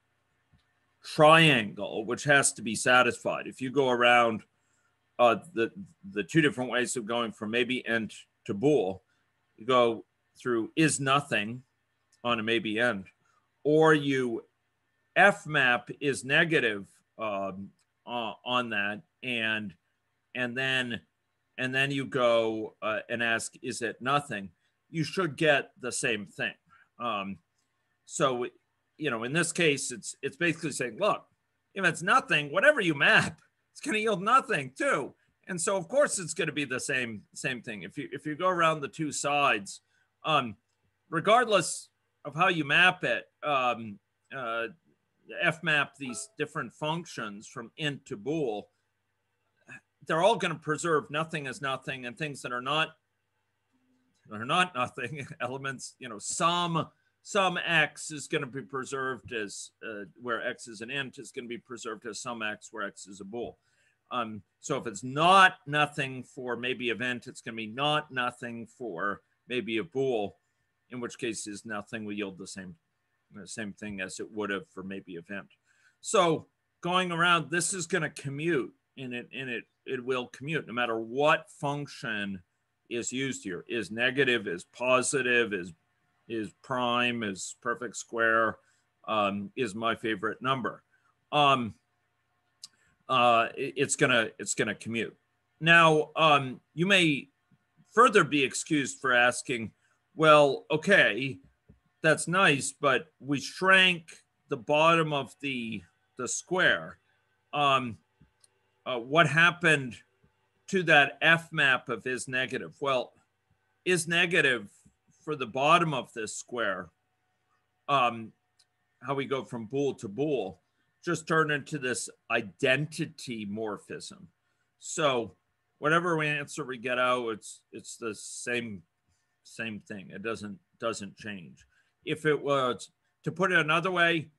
triangle, which has to be satisfied. If you go around uh, the the two different ways of going from maybe int to bool, you go through is nothing on a maybe int, or you f map is negative um, uh, on that and and then and then you go uh, and ask is it nothing you should get the same thing um, so you know in this case it's it's basically saying look if it's nothing whatever you map it's going to yield nothing too. And so of course it's going to be the same same thing. If you if you go around the two sides um, regardless of how you map it um, uh, fmap these different functions from int to bool, they're all going to preserve nothing as nothing and things that are not are not nothing elements. You know, some some x is going to be preserved as uh, where x is an int is going to be preserved as some x where x is a bool. Um, so if it's not nothing for maybe event, it's going to be not nothing for maybe a bool, in which case is nothing will yield the same the same thing as it would have for maybe event. So going around, this is going to commute and it, and it, it will commute no matter what function is used here is negative, is positive, is, is prime, is perfect square, um, is my favorite number. Um, uh, it, it's gonna, it's gonna commute. Now, um, you may further be excused for asking, well, okay, that's nice, but we shrank the bottom of the the square. Um, uh, what happened to that F map of is negative? Well, is negative for the bottom of this square, um, how we go from bool to bool, just turned into this identity morphism. So whatever answer we get out, it's it's the same same thing. It doesn't doesn't change. If it was to put it another way,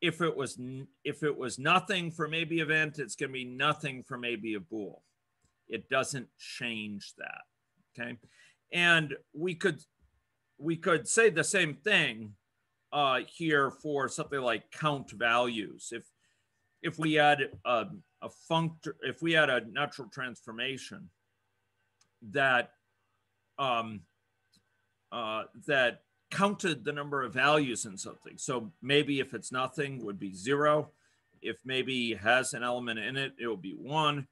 if it was if it was nothing for maybe event, it's going to be nothing for maybe a bool. It doesn't change that. Okay, and we could we could say the same thing uh, here for something like count values. If if we had a, a funct if we had a natural transformation that um, uh, that counted the number of values in something. So maybe if it's nothing would be zero. If maybe has an element in it, it will be one.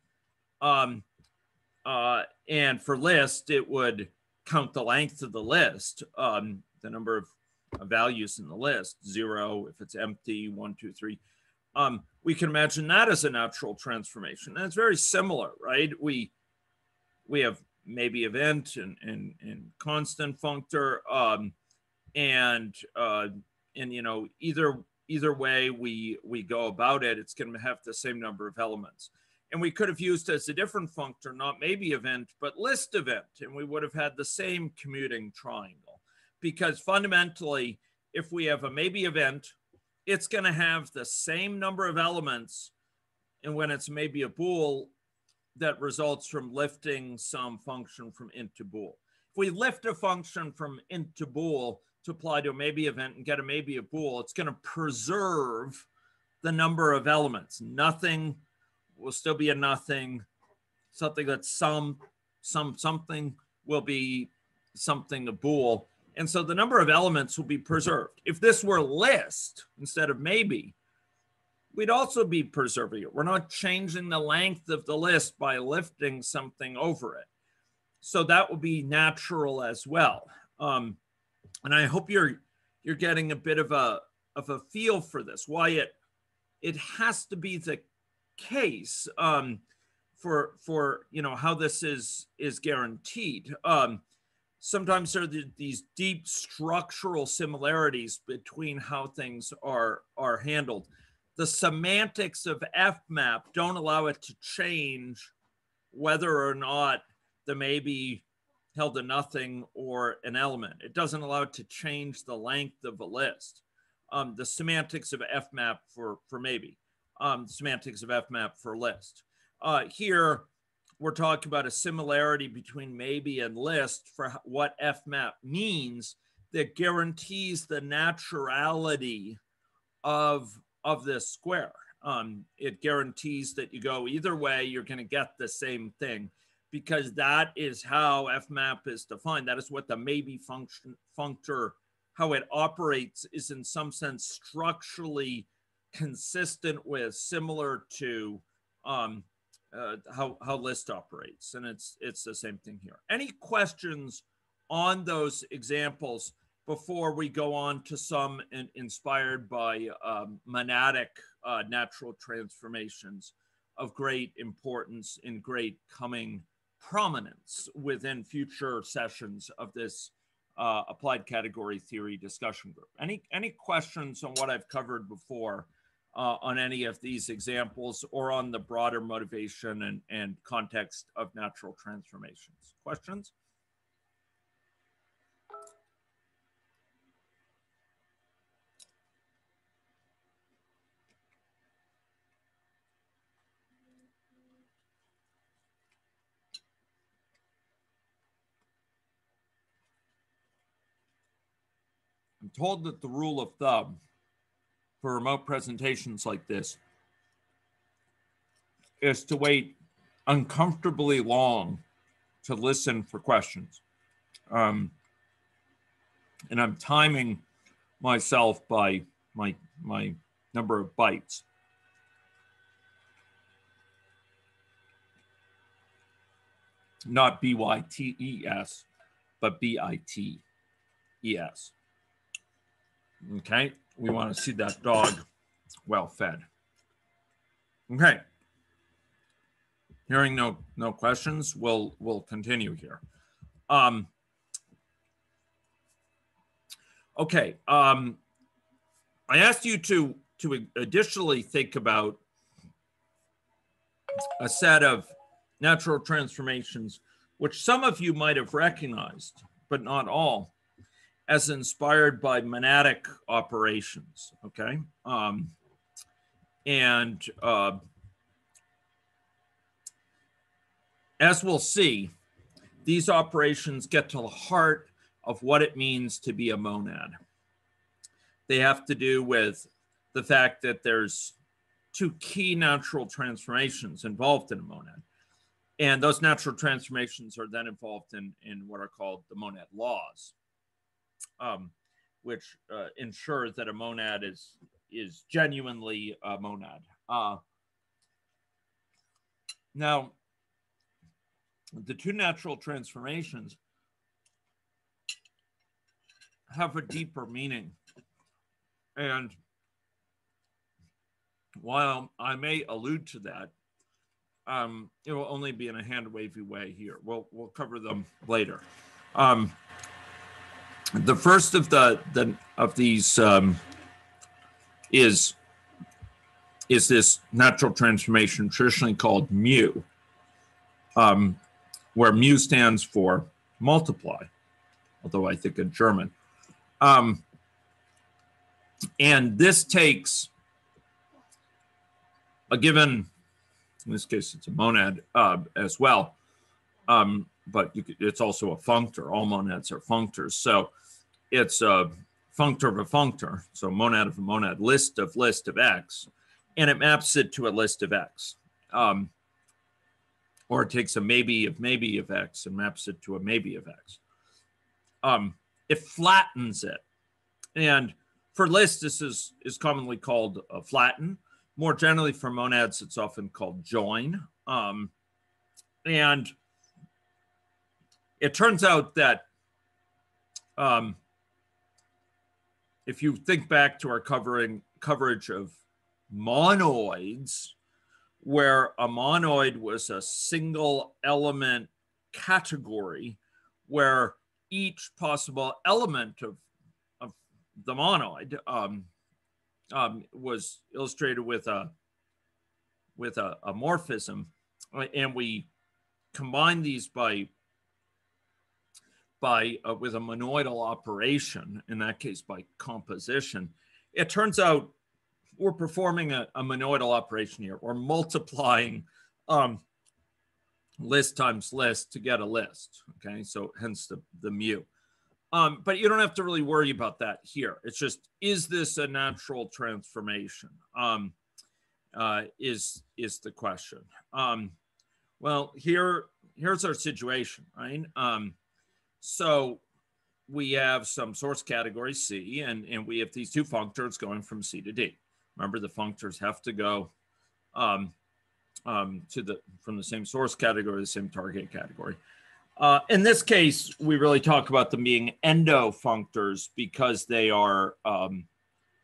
Um, uh, and for list, it would count the length of the list, um, the number of values in the list, zero if it's empty, one, two, three. Um, we can imagine that as a natural transformation. And it's very similar, right? We we have maybe event and, and, and constant functor. Um, and uh, and you know either either way we we go about it, it's going to have the same number of elements. And we could have used as a different functor, not maybe event, but list event, and we would have had the same commuting triangle. Because fundamentally, if we have a maybe event, it's going to have the same number of elements. And when it's maybe a bool, that results from lifting some function from int to bool. If we lift a function from int to bool, to apply to a maybe event and get a maybe a bool, it's going to preserve the number of elements. Nothing will still be a nothing. Something that's some, some, something will be something a bool. And so the number of elements will be preserved. If this were list instead of maybe, we'd also be preserving it. We're not changing the length of the list by lifting something over it. So that will be natural as well. Um, and I hope you're you're getting a bit of a of a feel for this. Why it it has to be the case um, for for you know how this is is guaranteed. Um, sometimes there are the, these deep structural similarities between how things are are handled. The semantics of FMAP don't allow it to change whether or not the maybe held to nothing or an element. It doesn't allow it to change the length of a list. Um, the semantics of fmap for, for maybe, um, semantics of fmap for list. Uh, here, we're talking about a similarity between maybe and list for what fmap means that guarantees the naturality of, of this square. Um, it guarantees that you go either way, you're going to get the same thing because that is how fmap is defined. That is what the maybe function functor, how it operates is in some sense structurally consistent with, similar to um, uh, how, how list operates. And it's, it's the same thing here. Any questions on those examples before we go on to some in, inspired by um, monadic uh, natural transformations of great importance in great coming prominence within future sessions of this uh, applied category theory discussion group. Any, any questions on what I've covered before uh, on any of these examples or on the broader motivation and, and context of natural transformations? Questions? I'm told that the rule of thumb for remote presentations like this is to wait uncomfortably long to listen for questions. Um, and I'm timing myself by my my number of bytes. Not B Y T E S, but B I T E S. Okay, we want to see that dog well fed. Okay. Hearing no no questions, we'll we'll continue here. Um, okay. Um, I asked you to to additionally think about a set of natural transformations, which some of you might have recognized, but not all, as inspired by monadic operations. Okay. Um, and uh, as we'll see, these operations get to the heart of what it means to be a monad. They have to do with the fact that there's two key natural transformations involved in a monad. And those natural transformations are then involved in, in what are called the monad laws, um, which uh, ensure that a monad is, is genuinely a monad. Uh, now, the two natural transformations have a deeper meaning. And while I may allude to that, um, it will only be in a hand wavy way here. We'll, we'll cover them later. Um, the first of the, the of these um, is is this natural transformation traditionally called mu. Um, where mu stands for multiply, although I think in German. Um, and this takes a given, in this case, it's a monad uh, as well, um, but could, it's also a functor. All monads are functors. So it's a functor of a functor. So monad of a monad, list of list of x, and it maps it to a list of x. Um, or it takes a maybe of maybe of x and maps it to a maybe of x. Um, it flattens it. And for lists, this is, is commonly called a flatten. More generally, for monads, it's often called join. Um, and it turns out that um, if you think back to our covering coverage of monoids, where a monoid was a single element category where each possible element of, of the monoid um, um, was illustrated with a with a, a morphism. And we combine these by by uh, with a monoidal operation in that case by composition it turns out we're performing a, a monoidal operation here. We're multiplying um, list times list to get a list. Okay, so hence the, the mu. Um, but you don't have to really worry about that here. It's just, is this a natural transformation? Um, uh, is is the question. Um, well, here here's our situation, right? Um, so we have some source category C, and, and we have these two functors going from C to D. Remember, the functors have to go um, um, to the from the same source category, the same target category. Uh, in this case, we really talk about them being endofunctors because they are um,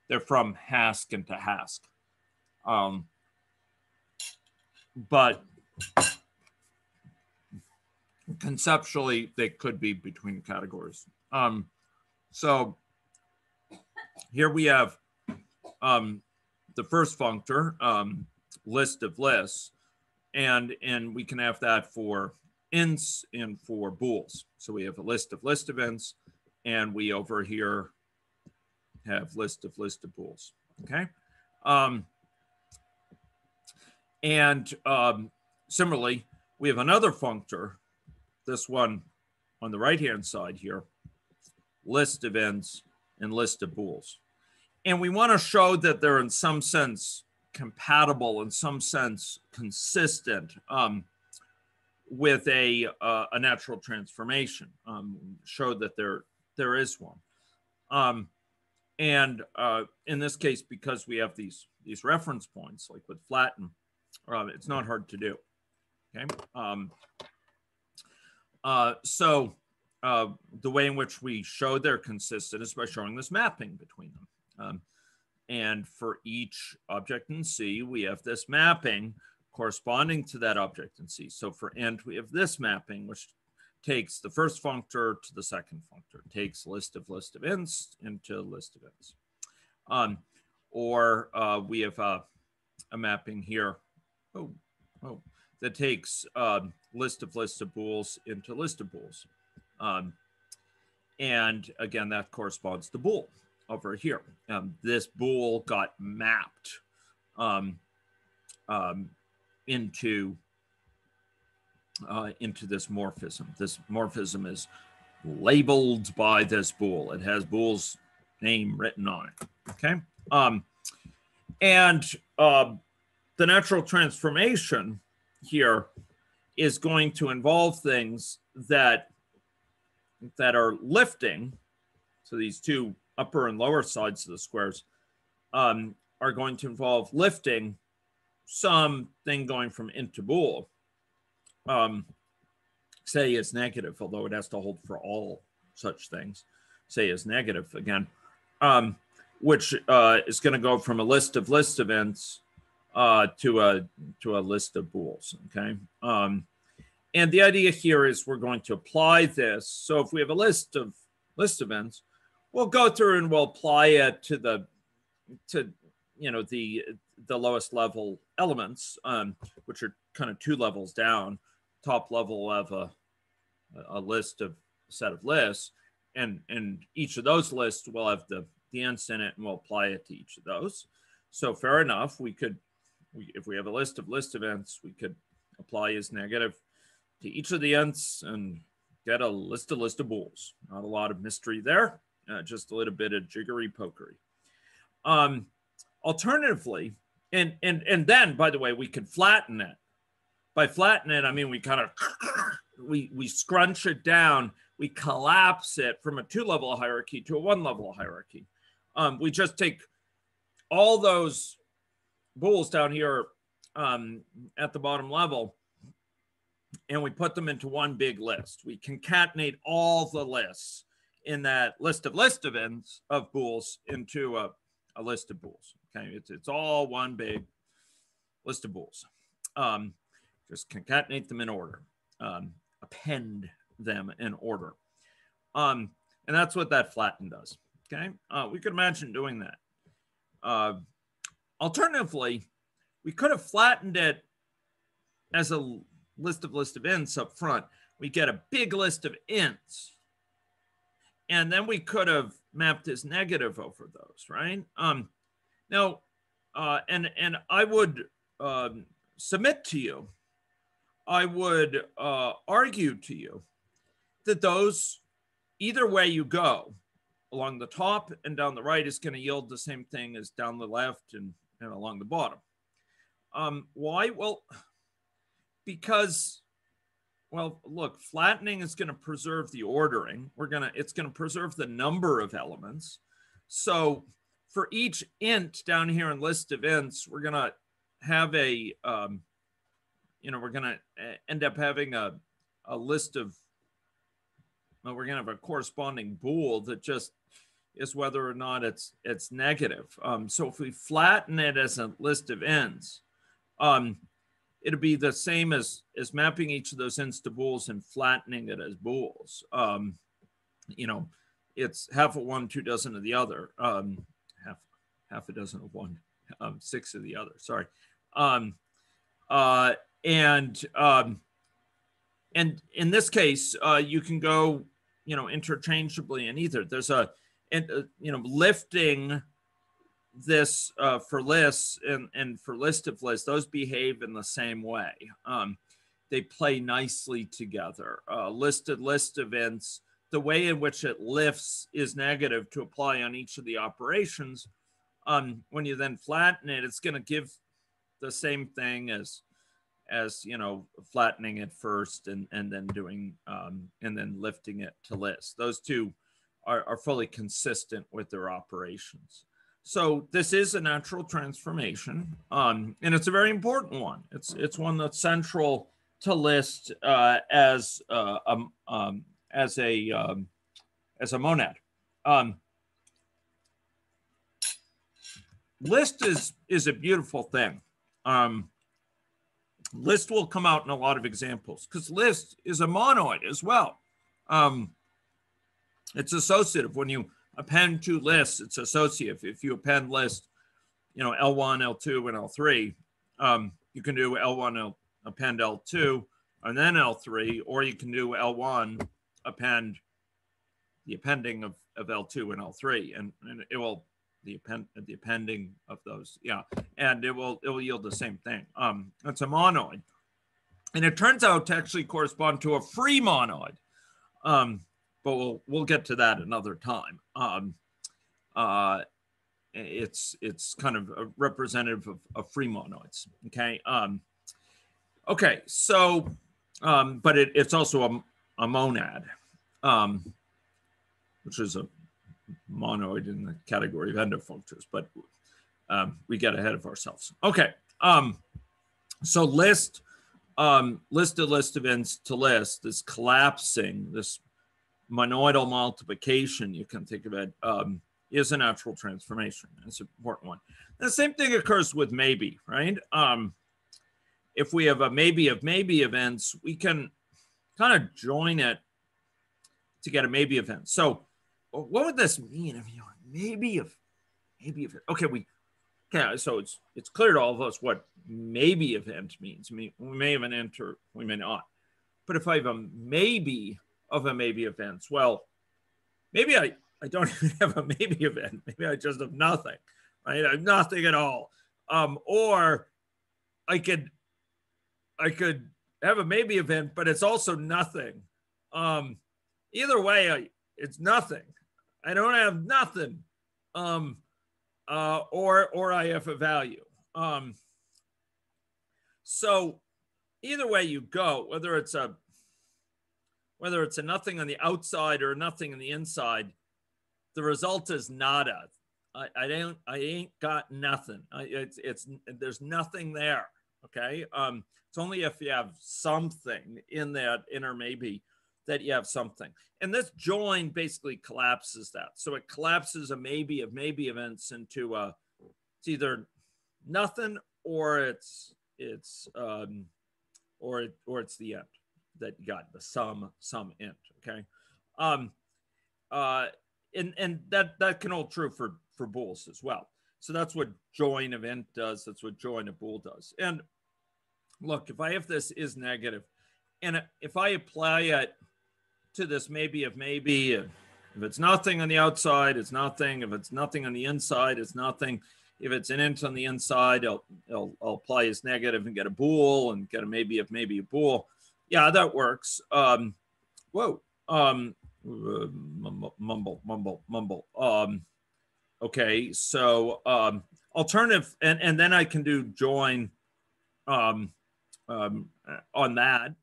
they're from Hask into Hask. Um, but conceptually, they could be between categories. Um, so here we have um, the first functor, um, list of lists, and, and we can have that for ints and for bools. So we have a list of list events, and we over here have list of list of bools, okay? Um, and um, similarly, we have another functor, this one on the right-hand side here, list of ints and list of bools. and we want to show that they're in some sense compatible, in some sense consistent um, with a uh, a natural transformation. Um, show that there there is one. Um, and uh, in this case, because we have these these reference points, like with flatten, uh, it's not hard to do. Okay. Um, uh, so uh, the way in which we show they're consistent is by showing this mapping between them. Um, and for each object in C, we have this mapping corresponding to that object in C. So for int, we have this mapping, which takes the first functor to the second functor, takes list of list of ints into list of ints. Um, or uh, we have a, a, mapping here, oh, oh, that takes um, list of list of bools into list of bools. Um, and again, that corresponds to bool over here. Um, this bool got mapped um, um, into uh, into this morphism. This morphism is labeled by this bool. It has bool's name written on it. Okay. Um, and uh, the natural transformation here is going to involve things that that are lifting. So these two upper and lower sides of the squares um, are going to involve lifting something going from int to bool. Um, say is negative, although it has to hold for all such things. Say is negative again, um, which uh, is going to go from a list of list events uh, to a to a list of bools. Okay, um, and the idea here is we're going to apply this. So if we have a list of list events, we'll go through and we'll apply it to the to you know the the lowest level elements, um, which are kind of two levels down. Top level of a a list of a set of lists, and and each of those lists will have the the ints in it, and we'll apply it to each of those. So fair enough, we could, we, if we have a list of list events, we could apply is negative to each of the ints and get a list of list of bools. Not a lot of mystery there, uh, just a little bit of jiggery pokery. Um, alternatively, and and and then by the way, we could flatten it. By flatten it, I mean we kind of we we scrunch it down, we collapse it from a two level hierarchy to a one level hierarchy. Um, we just take all those bools down here um, at the bottom level and we put them into one big list. We concatenate all the lists in that list of list events of bools into a, a list of bools. Okay, it's, it's all one big list of bools. Um, just concatenate them in order, um, append them in order. Um, and that's what that flatten does. Okay, uh, we could imagine doing that. Uh, alternatively, we could have flattened it as a list of list of ints up front, we get a big list of ints. And then we could have mapped as negative over those, right? Um, now, uh, and, and I would um, submit to you, I would uh, argue to you that those, either way you go, along the top and down the right is going to yield the same thing as down the left and, and along the bottom. Um, why? Well, because well look flattening is going to preserve the ordering we're going to it's going to preserve the number of elements so for each int down here in list of ints we're going to have a um, you know we're going to end up having a, a list of well, we're going to have a corresponding bool that just is whether or not it's it's negative um, so if we flatten it as a list of ints, um, it'll be the same as as mapping each of those ints to bools and flattening it as bools. Um, you know, it's half of one, two dozen of the other. Um, half half a dozen of one, um, six of the other. Sorry. Um, uh, and um, and in this case, uh, you can go, you know, interchangeably in either. There's a, and uh, you know, lifting this uh, for lists and, and for list of lists, those behave in the same way. Um, they play nicely together. Uh, listed list events, the way in which it lifts is negative to apply on each of the operations Um, when you then flatten it, it's going to give the same thing as as you know flattening it first and and then doing um, and then lifting it to list. Those two are, are fully consistent with their operations. So this is a natural transformation, um, and it's a very important one. It's it's one that's central to list uh, as uh, um, um, as a um, as a monad. Um, list is is a beautiful thing. Um, list will come out in a lot of examples because list is a monoid as well. Um, it's associative when you append two lists, it's associative. If you append list, you know, L1, L2, and L3, um, you can do L1, L, append L2, and then L3, or you can do L1, append the appending of, of L2 and L3, and, and it will the append the appending of those, yeah, and it will it will yield the same thing. Um, it's a monoid, and it turns out to actually correspond to a free monoid. Um, but we'll we'll get to that another time. Um, uh, it's it's kind of a representative of, of free monoids. Okay. Um, okay. So, um, but it, it's also a, a monad, um, which is a monoid in the category of endofunctors. But um, we get ahead of ourselves. Okay. Um, so list um, list a list events to list this collapsing this monoidal multiplication, you can think of it, um, is a natural transformation. It's an important one. The same thing occurs with maybe, right? Um, if we have a maybe of maybe events, we can kind of join it to get a maybe event. So what would this mean if you maybe of maybe of okay, we yeah, so it's it's clear to all of us what maybe event means. I mean, we may have an enter, we may not. But if I have a maybe of a maybe events. Well, maybe I, I don't even have a maybe event. Maybe I just have nothing, right? I have nothing at all. Um, or I could, I could have a maybe event, but it's also nothing. Um, either way, I, it's nothing. I don't have nothing. Um, uh, or, or I have a value. Um, so either way you go, whether it's a whether it's a nothing on the outside or nothing on the inside, the result is nada. I, I don't, I ain't got nothing. I, it's, it's, there's nothing there. Okay. Um, it's only if you have something in that inner maybe that you have something. And this join basically collapses that. So it collapses a maybe of maybe events into a, it's either nothing or it's, it's, um, or, it, or it's the int that you got the sum sum int okay? Um uh and and that that can hold true for for bools as well. So that's what join of int does. That's what join of bool does. And look if i have this is negative and if i apply it to this maybe of maybe if it's nothing on the outside it's nothing. If it's nothing on the inside it's nothing. If it's an int on the inside i'll i'll, I'll apply as negative and get a bool and get a maybe of maybe a bool yeah, that works. Um, whoa. Um, mumble, mumble, mumble. Um, okay, so um, alternative, and and then I can do join um, um, on that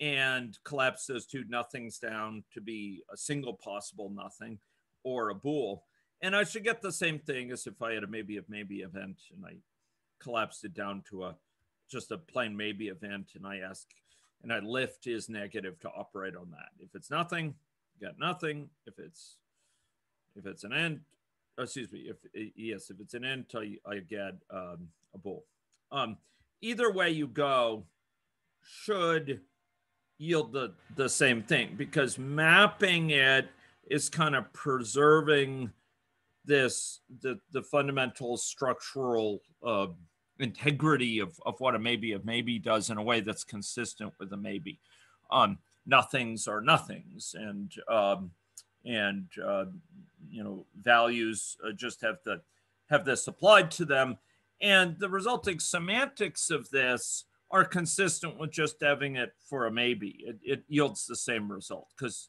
and collapse those two nothings down to be a single possible nothing or a bool. And I should get the same thing as if I had a maybe of maybe event and I collapsed it down to a just a plain maybe event and I ask and I lift is negative to operate on that. If it's nothing, got nothing. If it's if it's an int, oh, excuse me. If yes, if it's an int, I, I get um, a bool. Um, either way you go, should yield the the same thing because mapping it is kind of preserving this the the fundamental structural uh, integrity of, of what a maybe of maybe does in a way that's consistent with a maybe. Um, nothings are nothings, and um, and uh, you know values uh, just have the have this applied to them, and the resulting semantics of this are consistent with just having it for a maybe. It, it yields the same result because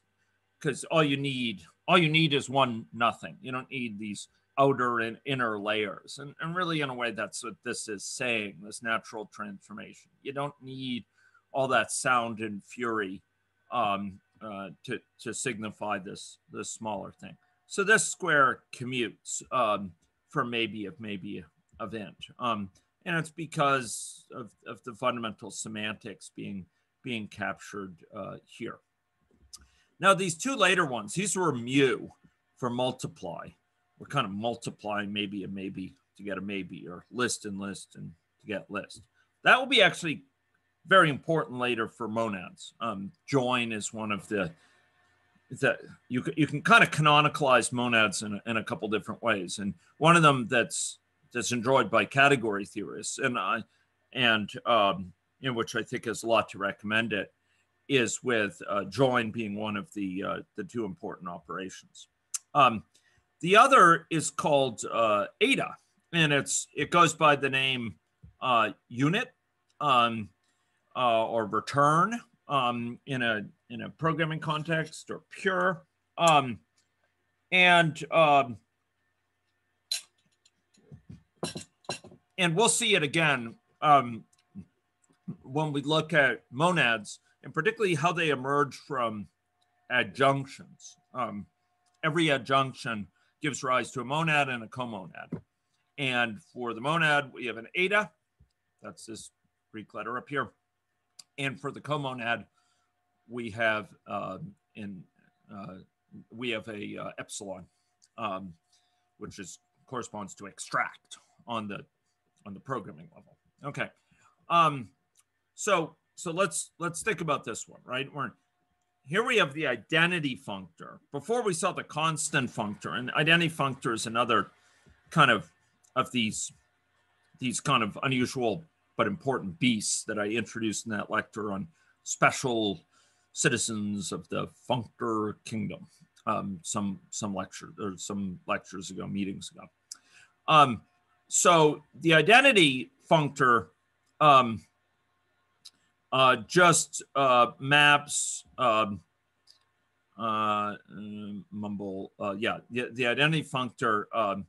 because all you need all you need is one nothing. You don't need these outer and inner layers. And, and really, in a way, that's what this is saying this natural transformation. You don't need all that sound and fury um, uh, to, to signify this, this smaller thing. So this square commutes um, for maybe of maybe event. Um, and it's because of, of the fundamental semantics being being captured uh, here. Now, these two later ones, these were mu for multiply. We're kind of multiplying maybe and maybe to get a maybe, or list and list and to get list. That will be actually very important later for monads. Um, join is one of the that you you can kind of canonicalize monads in a, in a couple different ways, and one of them that's that's enjoyed by category theorists, and I and um, in which I think has a lot to recommend it, is with uh, join being one of the uh, the two important operations. Um, the other is called uh, eta, and it's it goes by the name uh, unit um, uh, or return um, in a in a programming context or pure, um, and um, and we'll see it again um, when we look at monads and particularly how they emerge from adjunctions. Um, every adjunction gives rise to a monad and a comonad. And for the monad, we have an eta. That's this Greek letter up here. And for the comonad, we have uh, in uh, we have a uh, epsilon, um, which is corresponds to extract on the on the programming level. Okay, um, so so let's let's think about this one, right? We're here we have the identity functor. Before we saw the constant functor, and identity functor is another kind of of these these kind of unusual but important beasts that I introduced in that lecture on special citizens of the functor kingdom. Um, some some lecture or some lectures ago, meetings ago. Um, so the identity functor um, uh, just uh, maps um, uh, mumble uh, yeah the, the identity functor um,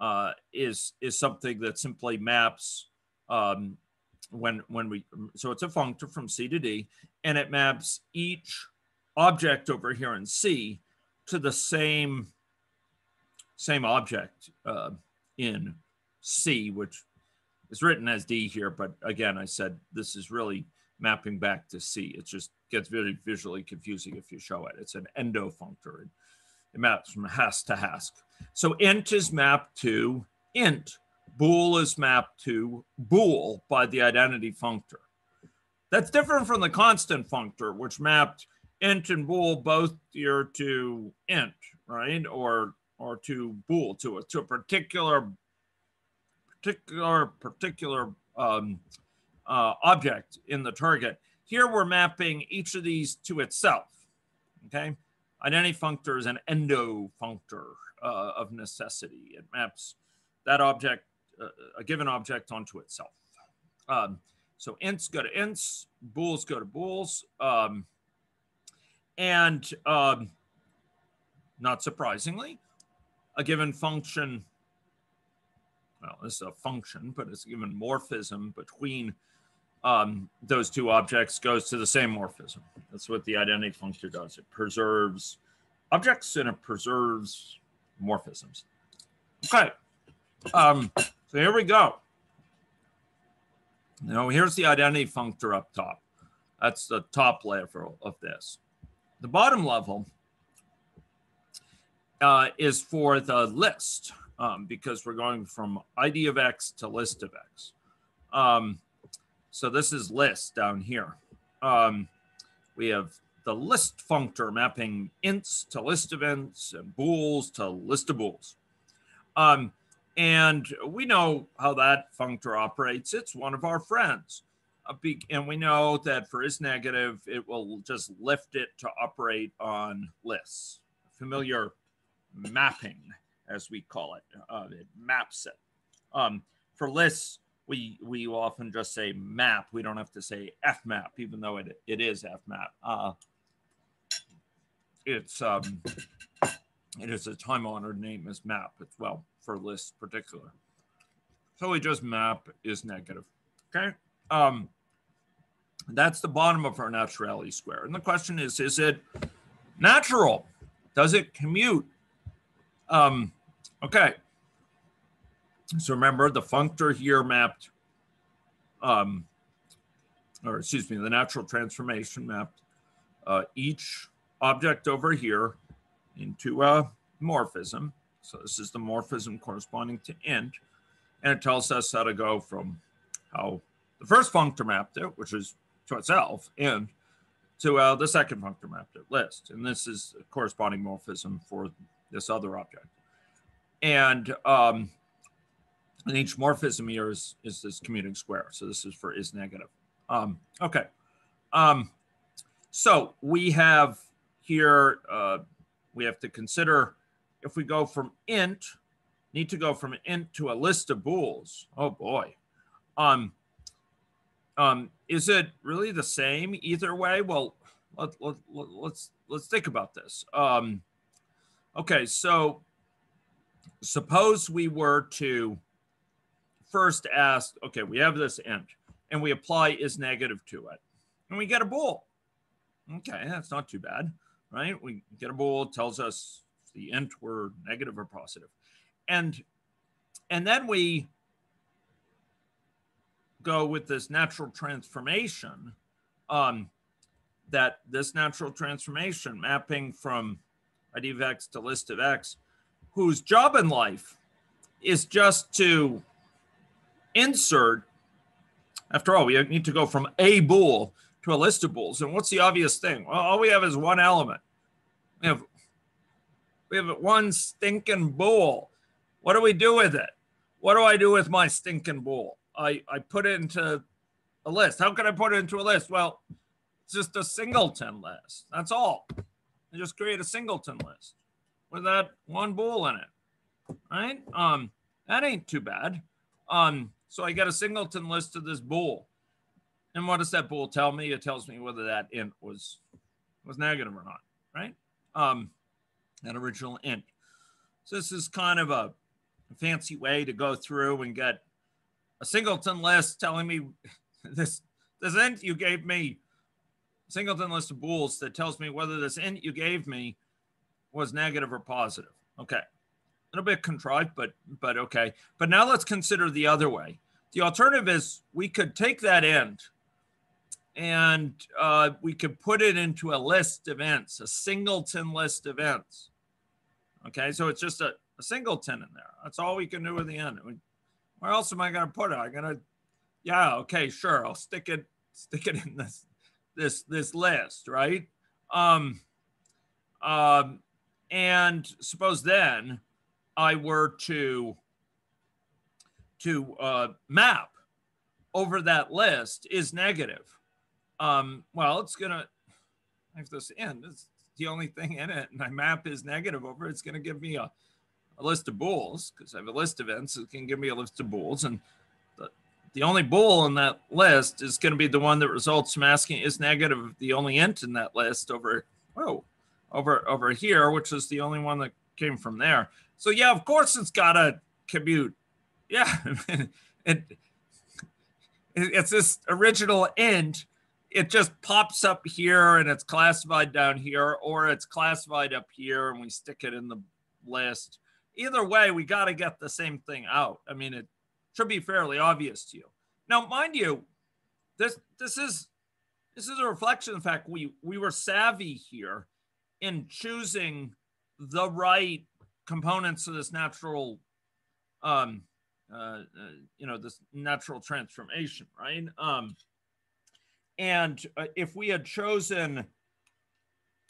uh, is is something that simply maps um, when when we so it's a functor from C to D and it maps each object over here in C to the same same object uh, in C, which is written as D here, but again, I said this is really mapping back to C. It just gets very visually confusing if you show it. It's an endofunctor. It, it maps from Hask to Hask. So int is mapped to int. Bool is mapped to bool by the identity functor. That's different from the constant functor, which mapped int and bool both here to int, right? Or or to bool to a to a particular particular particular um, uh, object in the target. Here we're mapping each of these to itself. Okay, identity functor is an endo functor uh, of necessity. It maps that object, uh, a given object, onto itself. Um, so ints go to ints, bools go to bools, um, and um, not surprisingly, a given function well, this is a function, but it's a given morphism between um, those two objects goes to the same morphism. That's what the identity functor does. It preserves objects and it preserves morphisms. Okay. Um, so here we go. Now, here's the identity functor up top. That's the top level of this. The bottom level uh, is for the list um, because we're going from ID of X to list of X. Um, so this is list down here. Um, we have the list functor mapping ints to list events and bools to list of bools. Um, and we know how that functor operates. It's one of our friends. And we know that for is negative, it will just lift it to operate on lists. Familiar mapping as we call it. Uh, it maps it. Um, for lists, we we often just say map. We don't have to say fmap, even though it, it is fmap. Uh, it's um, it is a time honored name as map. It's well for lists particular. So we just map is negative. Okay. Um, that's the bottom of our naturality square. And the question is, is it natural? Does it commute? Um, okay. So remember the functor here mapped, um, or excuse me, the natural transformation mapped uh, each object over here into a morphism. So this is the morphism corresponding to int. And it tells us how to go from how the first functor mapped it, which is to itself, and to uh, the second functor mapped it, list. And this is corresponding morphism for this other object. And, um, and each morphism here is, is this commuting square. So this is for is negative. Um, okay. Um, so we have here, uh, we have to consider if we go from int, need to go from int to a list of bools. Oh boy. Um, um, is it really the same either way? Well, let, let, let, let's let's think about this. Um, okay, so suppose we were to first ask, okay, we have this int, and we apply is negative to it, and we get a bool. Okay, that's not too bad, right? We get a bool, tells us the int were negative or positive. And and then we go with this natural transformation um, that this natural transformation mapping from ID of X to list of X, whose job in life is just to insert, after all, we need to go from a bool to a list of bools. And what's the obvious thing? Well, all we have is one element. We have we have one stinking bool. What do we do with it? What do I do with my stinking bool? I, I put it into a list. How can I put it into a list? Well, it's just a singleton list. That's all. I just create a singleton list with that one bool in it. Right? Um, that ain't too bad. Um, so I get a singleton list of this bool. And what does that bool tell me? It tells me whether that int was was negative or not, right? Um, that original int. So this is kind of a fancy way to go through and get a singleton list telling me this this int you gave me singleton list of bools that tells me whether this int you gave me was negative or positive. Okay. A little bit contrived, but but okay. But now let's consider the other way. The alternative is we could take that int and uh, we could put it into a list of ints, a singleton list of ints. Okay, so it's just a, a singleton in there. That's all we can do with the int. Where else am I going to put it? I'm going to, yeah, okay, sure. I'll stick it, stick it in this, this, this list, right? Um, um, and suppose then I were to, to uh, map over that list is negative um, well, it's to, if this int, it's the only thing in it, and my map is negative over, it's to give me a, a list of bools because I have a list of ints. So it can give me a list of bools. And the, the only bool in that list is going to be the one that results from asking is negative, the only int in that list over, oh, over, over here, which is the only one that came from there. So yeah, of course it's got to commute. Yeah. it, it's this original int it just pops up here and it's classified down here, or it's classified up here and we stick it in the list. Either way, we got to get the same thing out. I mean, it should be fairly obvious to you. Now, mind you, this this is this is a reflection of the fact we we were savvy here in choosing the right components of this natural um uh, uh you know this natural transformation right um and uh, if we had chosen,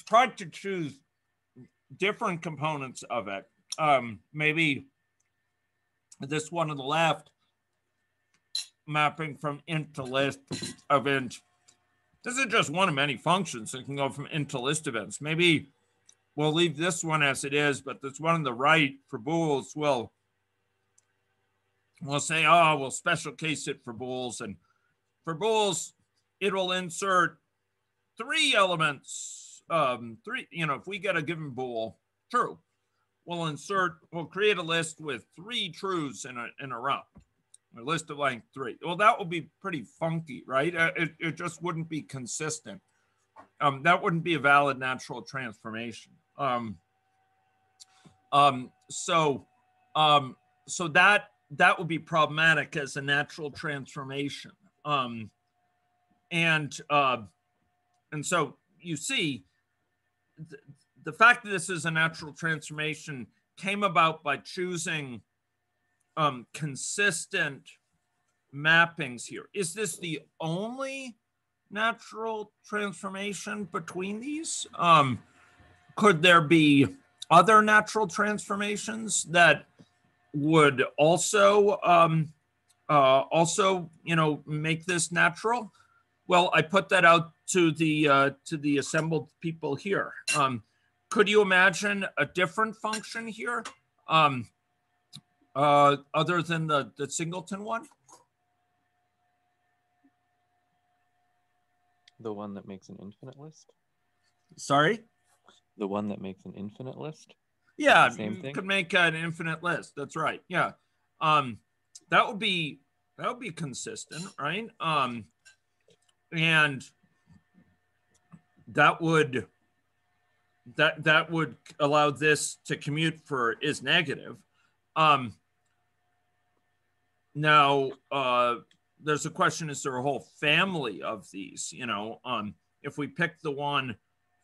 tried to choose different components of it, um, maybe this one on the left, mapping from int to list of int. This is just one of many functions that can go from int to list events. Maybe we'll leave this one as it is, but this one on the right for bools will we'll say, oh, we'll special case it for bools. And for bools, it will insert three elements. Um, three, you know, if we get a given bool, true, we'll insert, we'll create a list with three truths in a, in a row, a list of length three. Well, that would be pretty funky, right? Uh, it, it just wouldn't be consistent. Um, that wouldn't be a valid natural transformation. Um, um, so, um, so that that would be problematic as a natural transformation. Um, and uh, and so you see, th- the fact that this is a natural transformation came about by choosing um, consistent mappings here. Is this the only natural transformation between these? Um, could there be other natural transformations that would also um, uh, also you know make this natural? Well, I put that out to the uh, to the assembled people here. Um, could you imagine a different function here, um, uh, other than the the singleton one? The one that makes an infinite list. Sorry. The one that makes an infinite list. Yeah, same thing. Could make an infinite list. That's right. Yeah, um, that would be that would be consistent, right? Um, and that would that that would allow this to commute for is negative. Um, now, uh, there's a question: Is there a whole family of these? You know, um, if we pick the one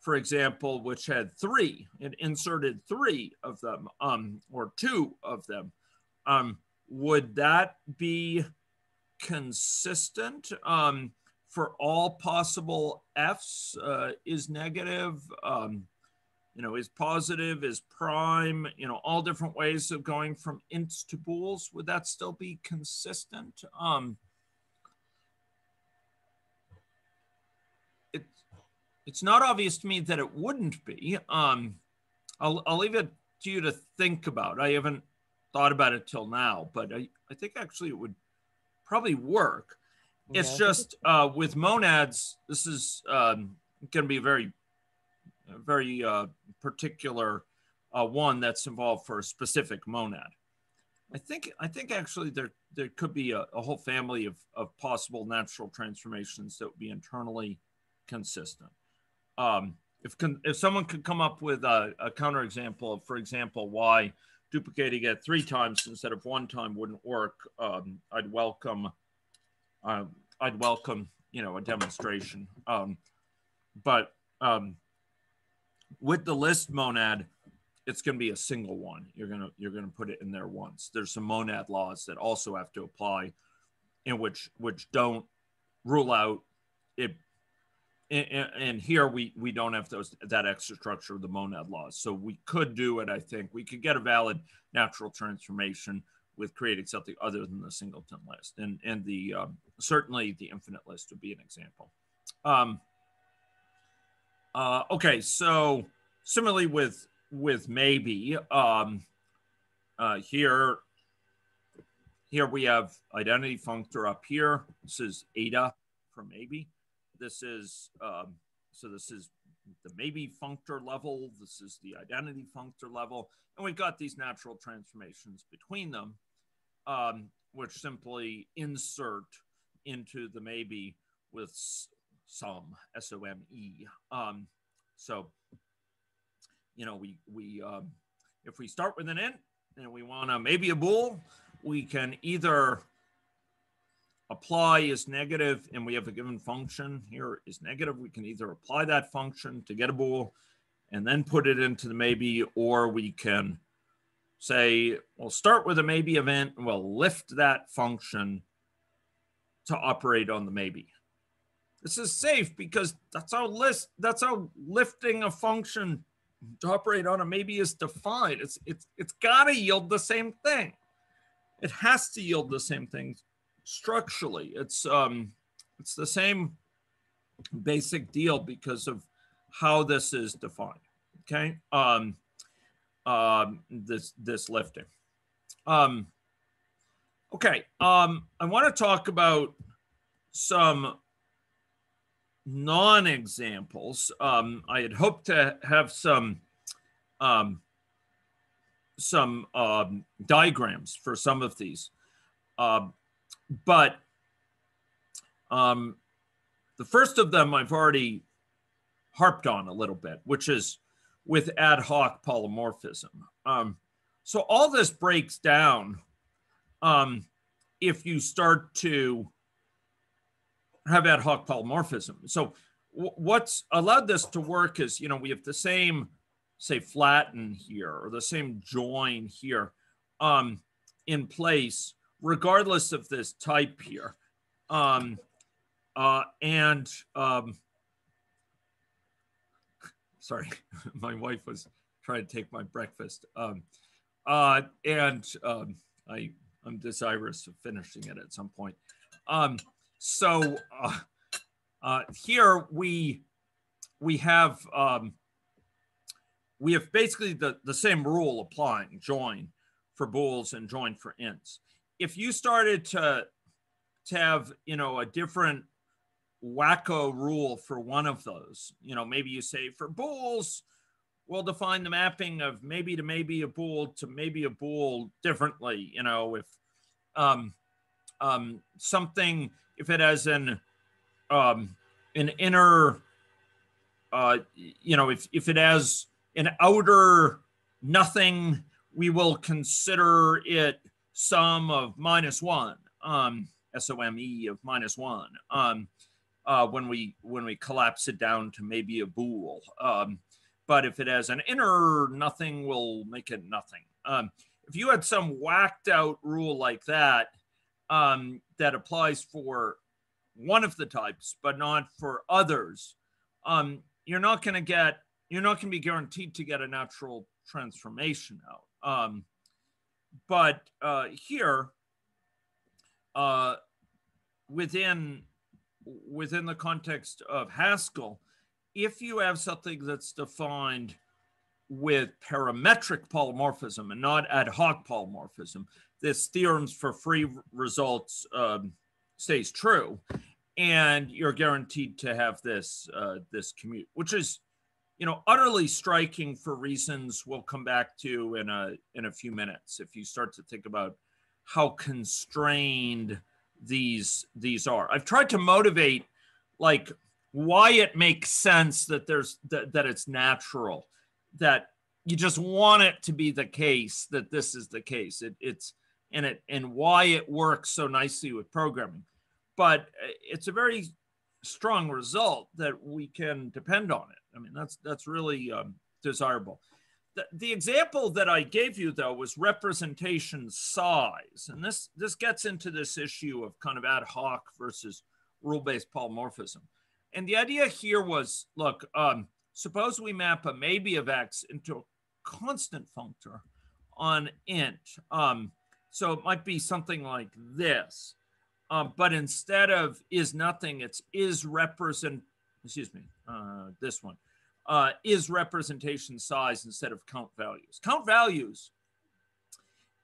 for example, which had three, it inserted three of them, um, or two of them, um, would that be consistent um, for all possible Fs? Uh, is negative, um, you know, is positive, is prime, you know, all different ways of going from ints to bools. Would that still be consistent? Um, it's not obvious to me that it wouldn't be. Um, I'll, I'll leave it to you to think about. I haven't thought about it till now, but I, I think actually it would probably work. Yeah. It's just uh, with monads, this is um, going to be a very, very uh, particular uh, one that's involved for a specific monad. I think I think actually there there could be a, a whole family of, of possible natural transformations that would be internally consistent um, if if someone could come up with a, a counterexample, for example, why duplicating it three times instead of one time wouldn't work, um, I'd welcome. Uh, I'd welcome you know a demonstration. Um, but um, with the list monad, it's going to be a single one. You're gonna you're gonna put it in there once. There's some monad laws that also have to apply, in which which don't rule out and, here we we don't have those that extra structure of the monad laws. So we could do it i think. We could get a valid natural transformation with creating something other than the singleton list. And and the um, certainly the infinite list would be an example. Um, uh, okay so similarly with with maybe um, uh, here here we have identity functor up here. This is eta for maybe this is, um, so this is the maybe functor level. This is the identity functor level. And we've got these natural transformations between them, um, which simply insert into the maybe with some S-O-M-E. Um, so, you know, we, we um, if we start with an int and we want a maybe a bool, we can either apply is negative and we have a given function here is negative, we can either apply that function to get a bool and then put it into the maybe, or we can say, we'll start with a maybe event and we'll lift that function to operate on the maybe. This is safe because that's how list that's how lifting a function to operate on a maybe is defined. It's it's it's gotta yield the same thing. It has to yield the same thing structurally. It's um, it's the same basic deal because of how this is defined. Okay, um, um, this this lifting. Um, okay, um, I want to talk about some non-examples. Um, I had hoped to have some um, some um, diagrams for some of these. Uh, but um, the first of them I've already harped on a little bit, which is with ad hoc polymorphism. Um, so all this breaks down um, if you start to have ad hoc polymorphism. So what's allowed this to work is, you know, we have the same, say, flatten here or the same join here um, in place, regardless of this type here. Um, uh, and um, sorry, my wife was trying to take my breakfast. Um, uh, and um, I, I'm desirous of finishing it at some point. Um, so uh, uh, here we we have um, we have basically the, the same rule applying join for bools and join for ints. If you started to to have you know a different wacko rule for one of those. You know, maybe you say for bools we'll define the mapping of maybe to maybe a bool to maybe a bool differently. You know, if um, um, something, if it has an um, an inner, uh, you know, if if it has an outer nothing, we will consider it some of minus one, um, S O M E of minus one. Um, uh, when we when we collapse it down to maybe a bool. Um, but if it has an inner nothing, we'll make it nothing. Um, if you had some whacked out rule like that um, that applies for one of the types, but not for others, um, you're not going to get you're not going to be guaranteed to get a natural transformation out. Um, but uh, here, uh, within within the context of Haskell, if you have something that's defined with parametric polymorphism and not ad hoc polymorphism, this theorems for free results um, stays true, and you're guaranteed to have this uh, this commute, which is, you know, utterly striking for reasons we'll come back to in a in a few minutes. If you start to think about how constrained these these are. I've tried to motivate like why it makes sense that there's that, that it's natural that you just want it to be the case that this is the case it, it's and it and why it works so nicely with programming but uh, it's a very strong result that we can depend on it i mean that's that's really um, desirable the, the example that I gave you though was representation size. And this, this gets into this issue of kind of ad hoc versus rule-based polymorphism. And the idea here was, look, um, suppose we map a maybe of X into a constant functor on int. Um, so it might be something like this. Um, but instead of is nothing, it's is represent, excuse me, uh, this one uh, is representation size instead of count values. Count values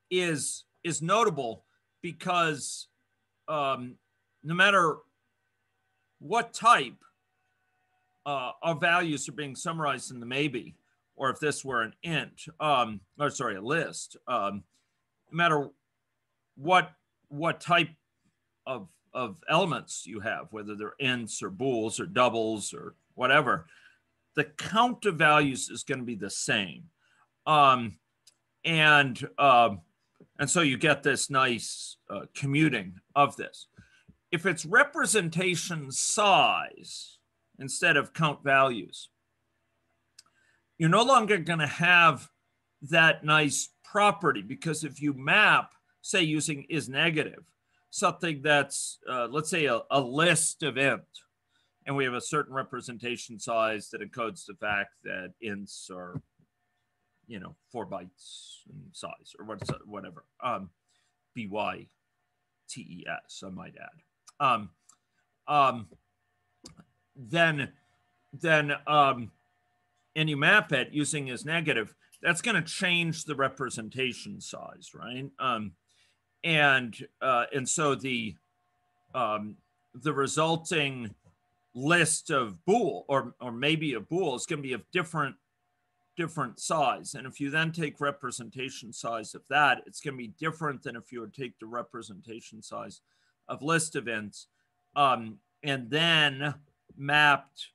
is is notable because um, no matter what type uh, of values are being summarized in the maybe, or if this were an int, um, or sorry, a list, um, no matter what what type of of elements you have, whether they're ints or bools or doubles or whatever, the count of values is going to be the same. Um, and, uh, and so you get this nice uh, commuting of this. If it's representation size instead of count values, you're no longer going to have that nice property because if you map, say using is negative, something that's, uh, let's say a, a list of int, and we have a certain representation size that encodes the fact that ints are, you know, four bytes in size or whatever. Um, B Y T E S, I might add. Um, um, then, then, um, and you map it using as negative. That's going to change the representation size, right? Um, and uh, and so the um, the resulting list of bool or or maybe a bool is going to be of different different size. And if you then take representation size of that, it's going to be different than if you would take the representation size of list events um, and then mapped,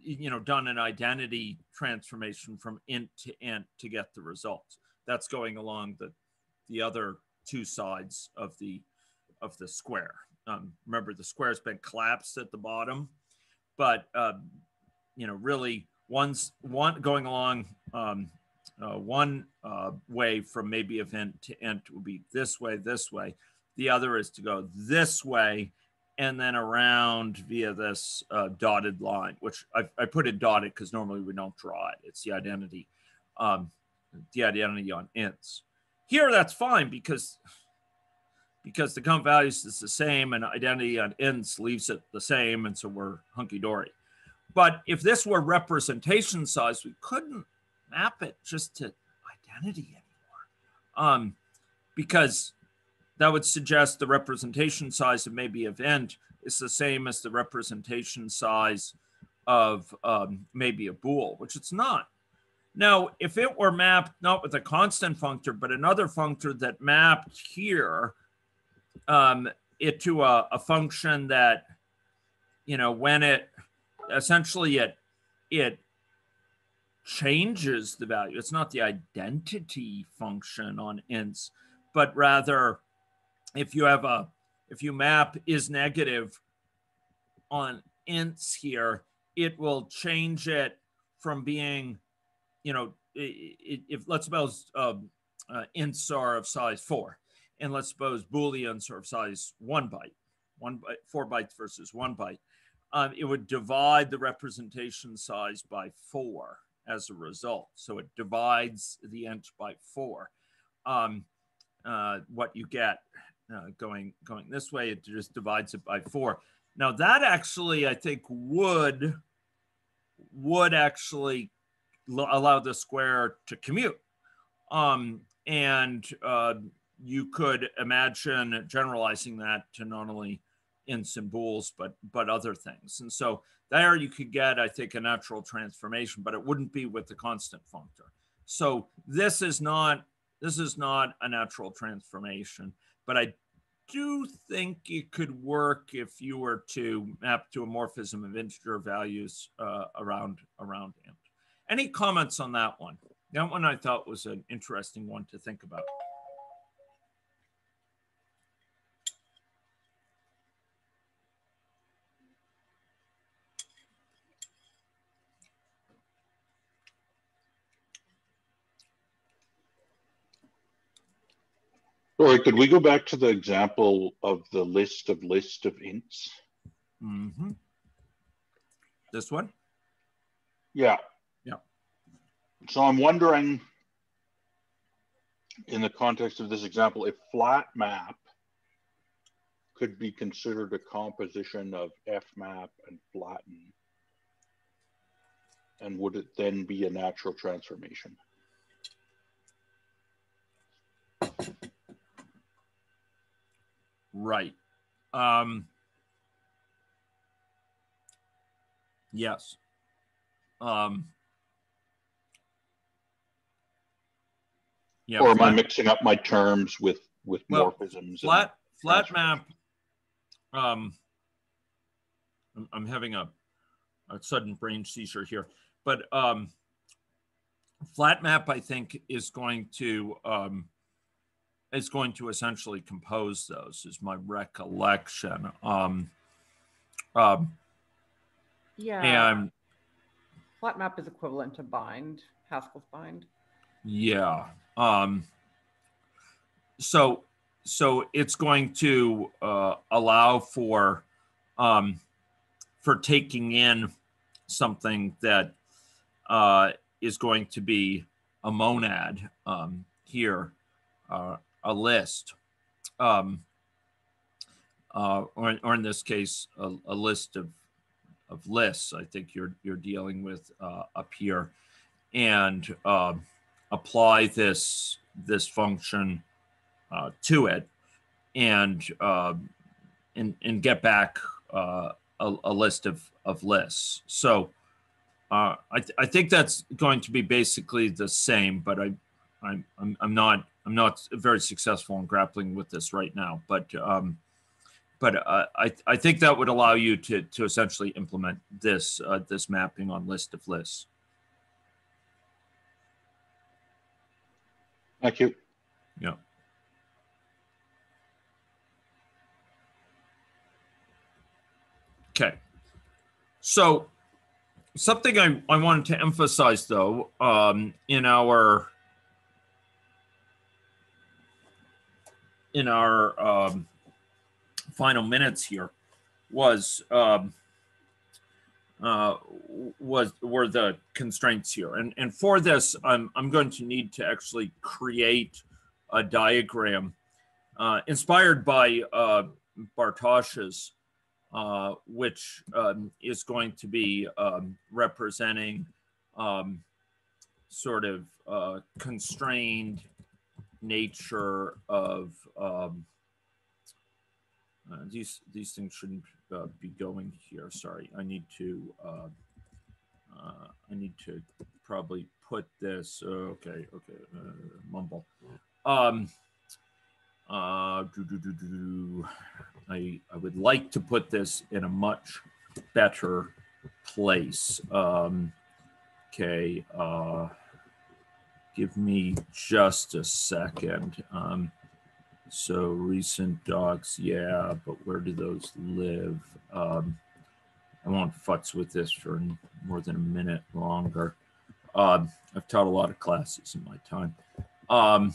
you know, done an identity transformation from int to int to get the results. That's going along the, the other two sides of the, of the square. Um, remember the square's been collapsed at the bottom, but, uh, you know, really one's one going along um, uh, one uh, way from maybe int to end will be this way, this way. The other is to go this way and then around via this uh, dotted line, which I, I put it dotted because normally we don't draw it. It's the identity, um, the identity on ints. Here, that's fine because because the count values is the same and identity on ints leaves it the same, and so we're hunky dory. But if this were representation size, we couldn't map it just to identity anymore. Um, because that would suggest the representation size of maybe int is the same as the representation size of um, maybe a bool, which it's not. Now, if it were mapped not with a constant functor, but another functor that mapped here um, it to a, a function that, you know, when it essentially it it changes the value. It's not the identity function on ints, but rather if you have a if you map is negative on ints here, it will change it from being, you know, if let's suppose um, uh, ints are of size four, and let's suppose Boolean are of size one byte, one byte, four bytes versus one byte um, it would divide the representation size by four as a result. So it divides the int by four. Um, uh, what you get uh, going going this way, it just divides it by four. Now that actually, I think, would would actually allow the square to commute. Um, and uh, you could imagine generalizing that to not only in symbols, but but other things. And so there you could get, I think, a natural transformation, but it wouldn't be with the constant functor. So this is not this is not a natural transformation, but I do think it could work if you were to map to a morphism of integer values uh, around around int. Any comments on that one? That one I thought was an interesting one to think about. Sorry, could we go back to the example of the list of list of ints? Mm -hmm. This one? Yeah. Yeah. So I'm wondering, in the context of this example, if flat map could be considered a composition of F map and flatten, and would it then be a natural transformation? Right. Um, yes. Um, yeah. Or am flat, I mixing up my terms with with well, morphisms? Flat flat map. Um, I'm, I'm having a, a sudden brain seizure here, but um, flat map I think is going to um, is going to essentially compose those is my recollection. Um, um yeah. and flat map is equivalent to bind haskell's bind. Yeah um so so it's going to uh, allow for um for taking in something that uh is going to be a monad um here uh, a list, um, uh, or, or in this case, a, a, list of, of lists. I think you're you're dealing with uh, up here, and uh, apply this this function uh, to it, and um, and and get back uh, a, a, list of of lists. So. uh, I, th- I think that's going to be basically the same, but I, I'm, I'm, I'm not, I'm not very successful in grappling with this right now, but, um, but uh, I, I think that would allow you to, to essentially implement this, uh, this mapping on list of lists. Thank you. Yeah. Okay. So something I, I wanted to emphasize though, um, in our in our um, final minutes here was um, uh, was were the constraints here, and and for this, I'm I'm going to need to actually create a diagram uh, inspired by uh, Bartosz's uh, which um, is going to be um, representing um, sort of uh, constrained nature of um, uh, these these things shouldn't uh, be going here. Sorry, I need to uh, uh, I need to probably put this. Okay, okay, mumble. Um, uh, do, do, do, do, I, I would like to put this in a much better place. Um, okay, uh, give me just a second. Um, so recent docs, yeah, but where do those live? Um, I won't futz with this for more than a minute longer. Um, I've taught a lot of classes in my time. Um,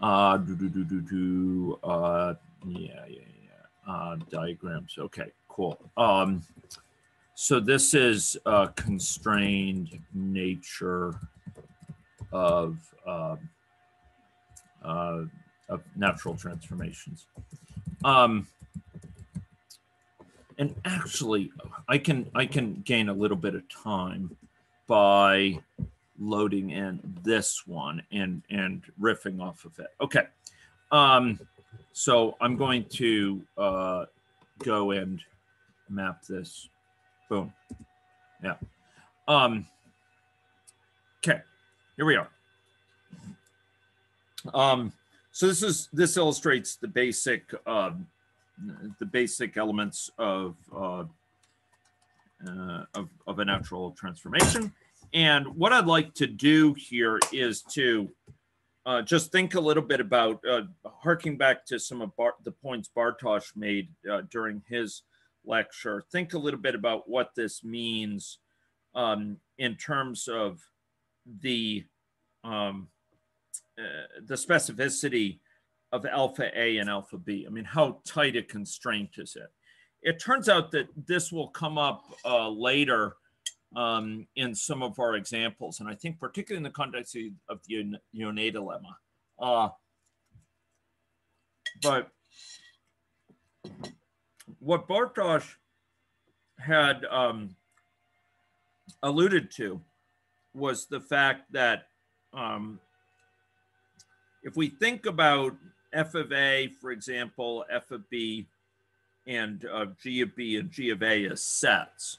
uh, do, do, do, do, do, uh, yeah, yeah, yeah. Uh, diagrams. Okay, cool. Um, so this is a constrained nature of, uh, uh, of natural transformations. Um, and actually, I can I can gain a little bit of time by loading in this one and and riffing off of it. Okay. Um, so I'm going to uh, go and map this. Boom. Yeah. Um, okay. Here we are. Um, so this is this illustrates the basic um, the basic elements of uh, uh, of, of a natural transformation. And what I'd like to do here is to uh, just think a little bit about uh, harking back to some of Bar- the points Bartosz made uh, during his lecture. Think a little bit about what this means um, in terms of the um, uh, the specificity of alpha A and alpha B. I mean, how tight a constraint is it? It turns out that this will come up uh, later um, in some of our examples. And I think particularly in the context of the Yoneda lemma. Uh, but what Bartosz had um, alluded to was the fact that um, if we think about f of a, for example, f of b, and uh, g of b and g of a as sets,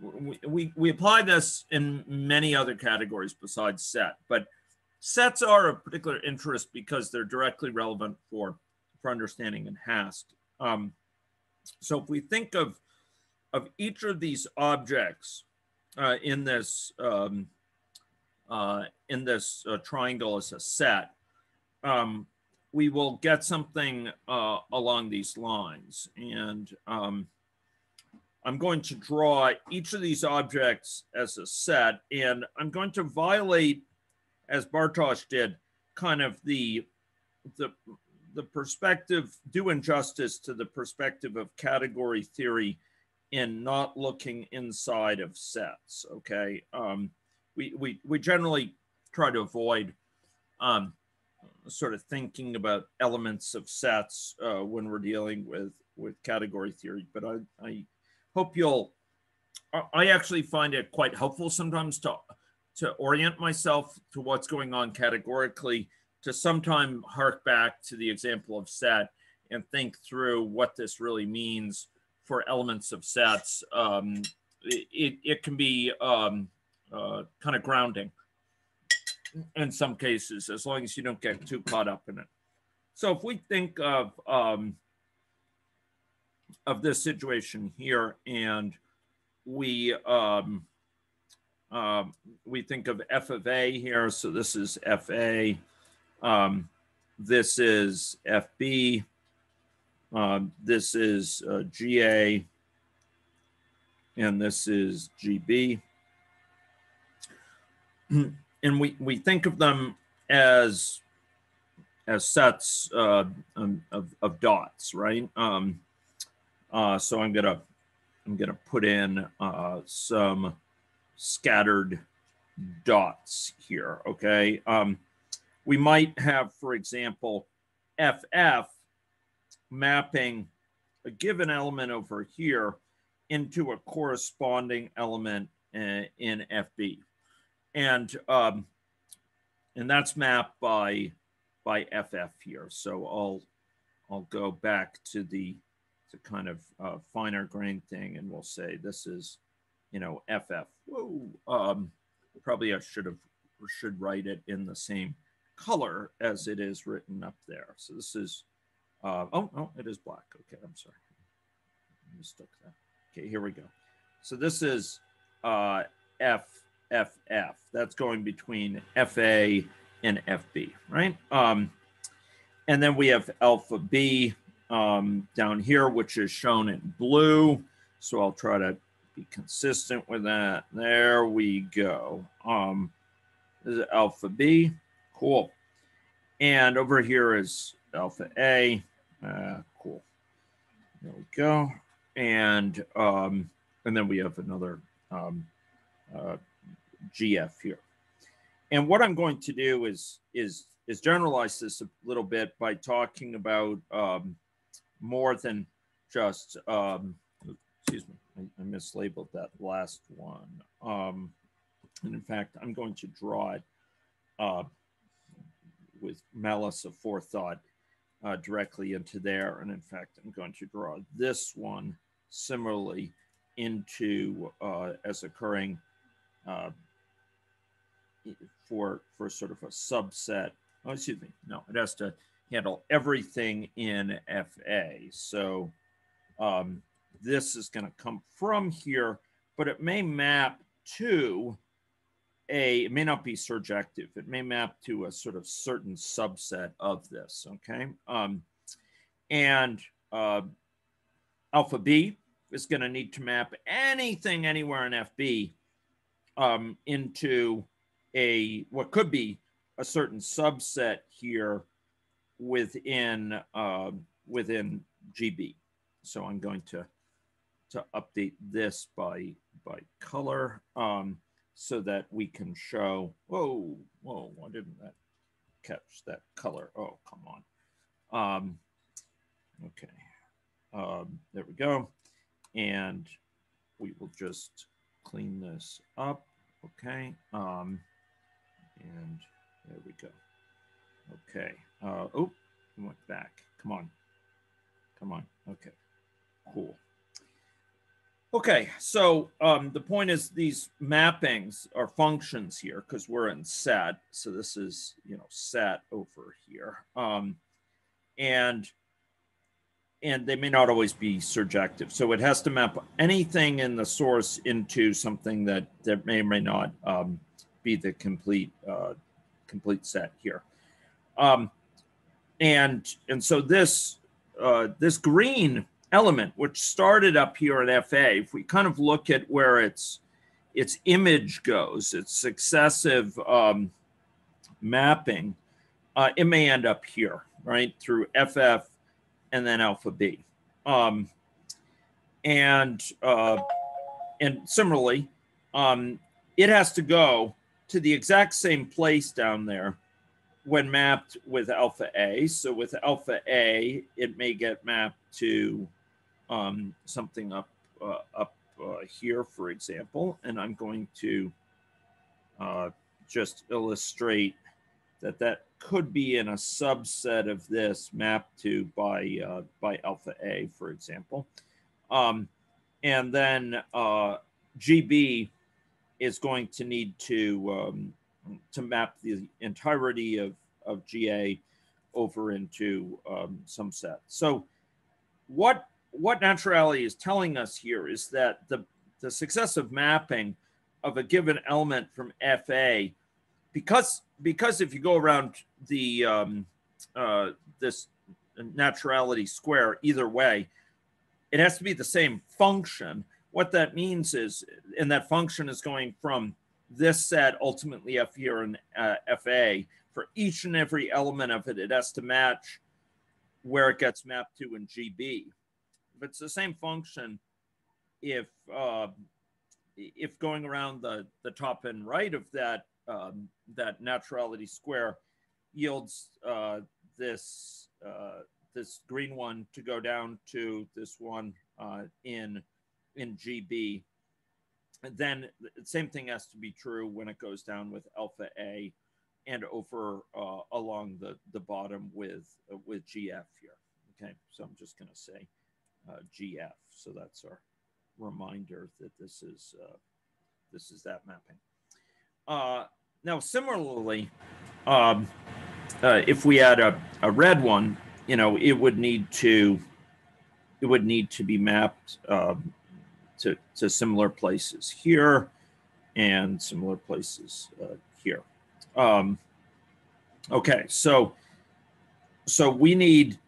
we, we, apply this in many other categories besides set, but sets are of particular interest because they're directly relevant for, for understanding in Hask. Um, so if we think of, of each of these objects uh, in this, um, uh, in this uh, triangle as a set, um, we will get something uh, along these lines. And um, I'm going to draw each of these objects as a set, and I'm going to violate, as Bartosz did, kind of the, the, the perspective, do injustice to the perspective of category theory in not looking inside of sets, okay? Um, we, we, we generally try to avoid um, sort of thinking about elements of sets uh, when we're dealing with, with category theory, but I, I hope you'll I actually find it quite helpful sometimes to to orient myself to what's going on categorically, to sometime hark back to the example of set and think through what this really means for elements of sets. Um, it, it can be um, uh, kind of grounding in some cases, as long as you don't get too caught up in it. So if we think of um, of this situation here, and we um, um, we think of f of a here, so this is fa, um, this is fb, um, this is uh, ga, and this is gb. And we, we think of them as as sets uh, um, of, of dots, right? Um, uh, so I'm gonna I'm gonna put in uh, some scattered dots here. Okay, um, we might have, for example, FF mapping a given element over here into a corresponding element uh, in FB, and um, and that's mapped by by FF here. So I'll I'll go back to the to kind of uh, finer grain thing, and we'll say this is, you know, FF. Whoa, um, probably I should have should write it in the same color as it is written up there. So this is, uh, oh no, it is black. Okay, I'm sorry, I mistook that. Okay, here we go. So this is uh, FFF. That's going between FA and FB, right? Um, and then we have alpha B um, down here, which is shown in blue. So I'll try to be consistent with that. There we go. Um, this is alpha B. Cool. And over here is alpha A. Uh, cool. There we go. And um, and then we have another um, uh, GF here. And what I'm going to do is is is generalize this a little bit by talking about um, more than just. Um, excuse me, I, I, mislabeled that last one. Um, and in fact, I'm going to draw it uh, with malice of forethought uh, directly into there. And in fact, I'm going to draw this one similarly into uh, as occurring uh, for for sort of a subset. Oh, excuse me. No, it has to handle everything in FA. So um, this is going to come from here, but it may map to a, it may not be surjective. It may map to a sort of certain subset of this, okay? Um, and uh, alpha B is going to need to map anything anywhere in FB um, into a what could be a certain subset here within uh, within GB. So I'm going to to update this by by color um, so that we can show. Whoa, whoa! Why didn't that catch that color? Oh, come on. Um, okay, um, there we go, and we will just clean this up. Okay. Um, and there we go. Okay. Uh, oh, went back. Come on. Come on. Okay. Cool. Okay, so um, the point is these mappings are functions here because we're in set. So this is, you know, set over here. Um, and and they may not always be surjective. So it has to map anything in the source into something that, that may or may not um, be the complete uh, complete set here. Um, and and so this uh, this green element, which started up here at FA, if we kind of look at where its its image goes, its successive um, mapping, uh, it may end up here, right, through FF and then alpha B. Um, and uh, and similarly, um, it has to go to the exact same place down there when mapped with alpha A. So with alpha A, it may get mapped to um, something up uh, up uh, here, for example. And I'm going to uh, just illustrate that that could be in a subset of this mapped to by uh, by alpha A, for example. Um, and then uh, GB is going to need to um, to map the entirety of, of GA over into um, some set. So what what naturality is telling us here is that the, the successive mapping of a given element from FA, because because if you go around the um, uh, this naturality square either way, it has to be the same function. What that means is, and that function is going from this set ultimately F here and uh, FA for each and every element of it, it has to match where it gets mapped to in GB. If it's the same function, if uh, if going around the, the top and right of that um, that naturality square yields uh, this uh, this green one to go down to this one uh, in in GB, then the same thing has to be true when it goes down with alpha A and over uh, along the, the bottom with, uh, with GF here. Okay, so I'm just going to say uh, GF. So that's our reminder that this is, uh, this is that mapping. Uh, now, similarly, um, uh, if we had a, a red one, you know, it would need to, it would need to be mapped um, to, to similar places here and similar places uh, here. Um, okay, so so we need,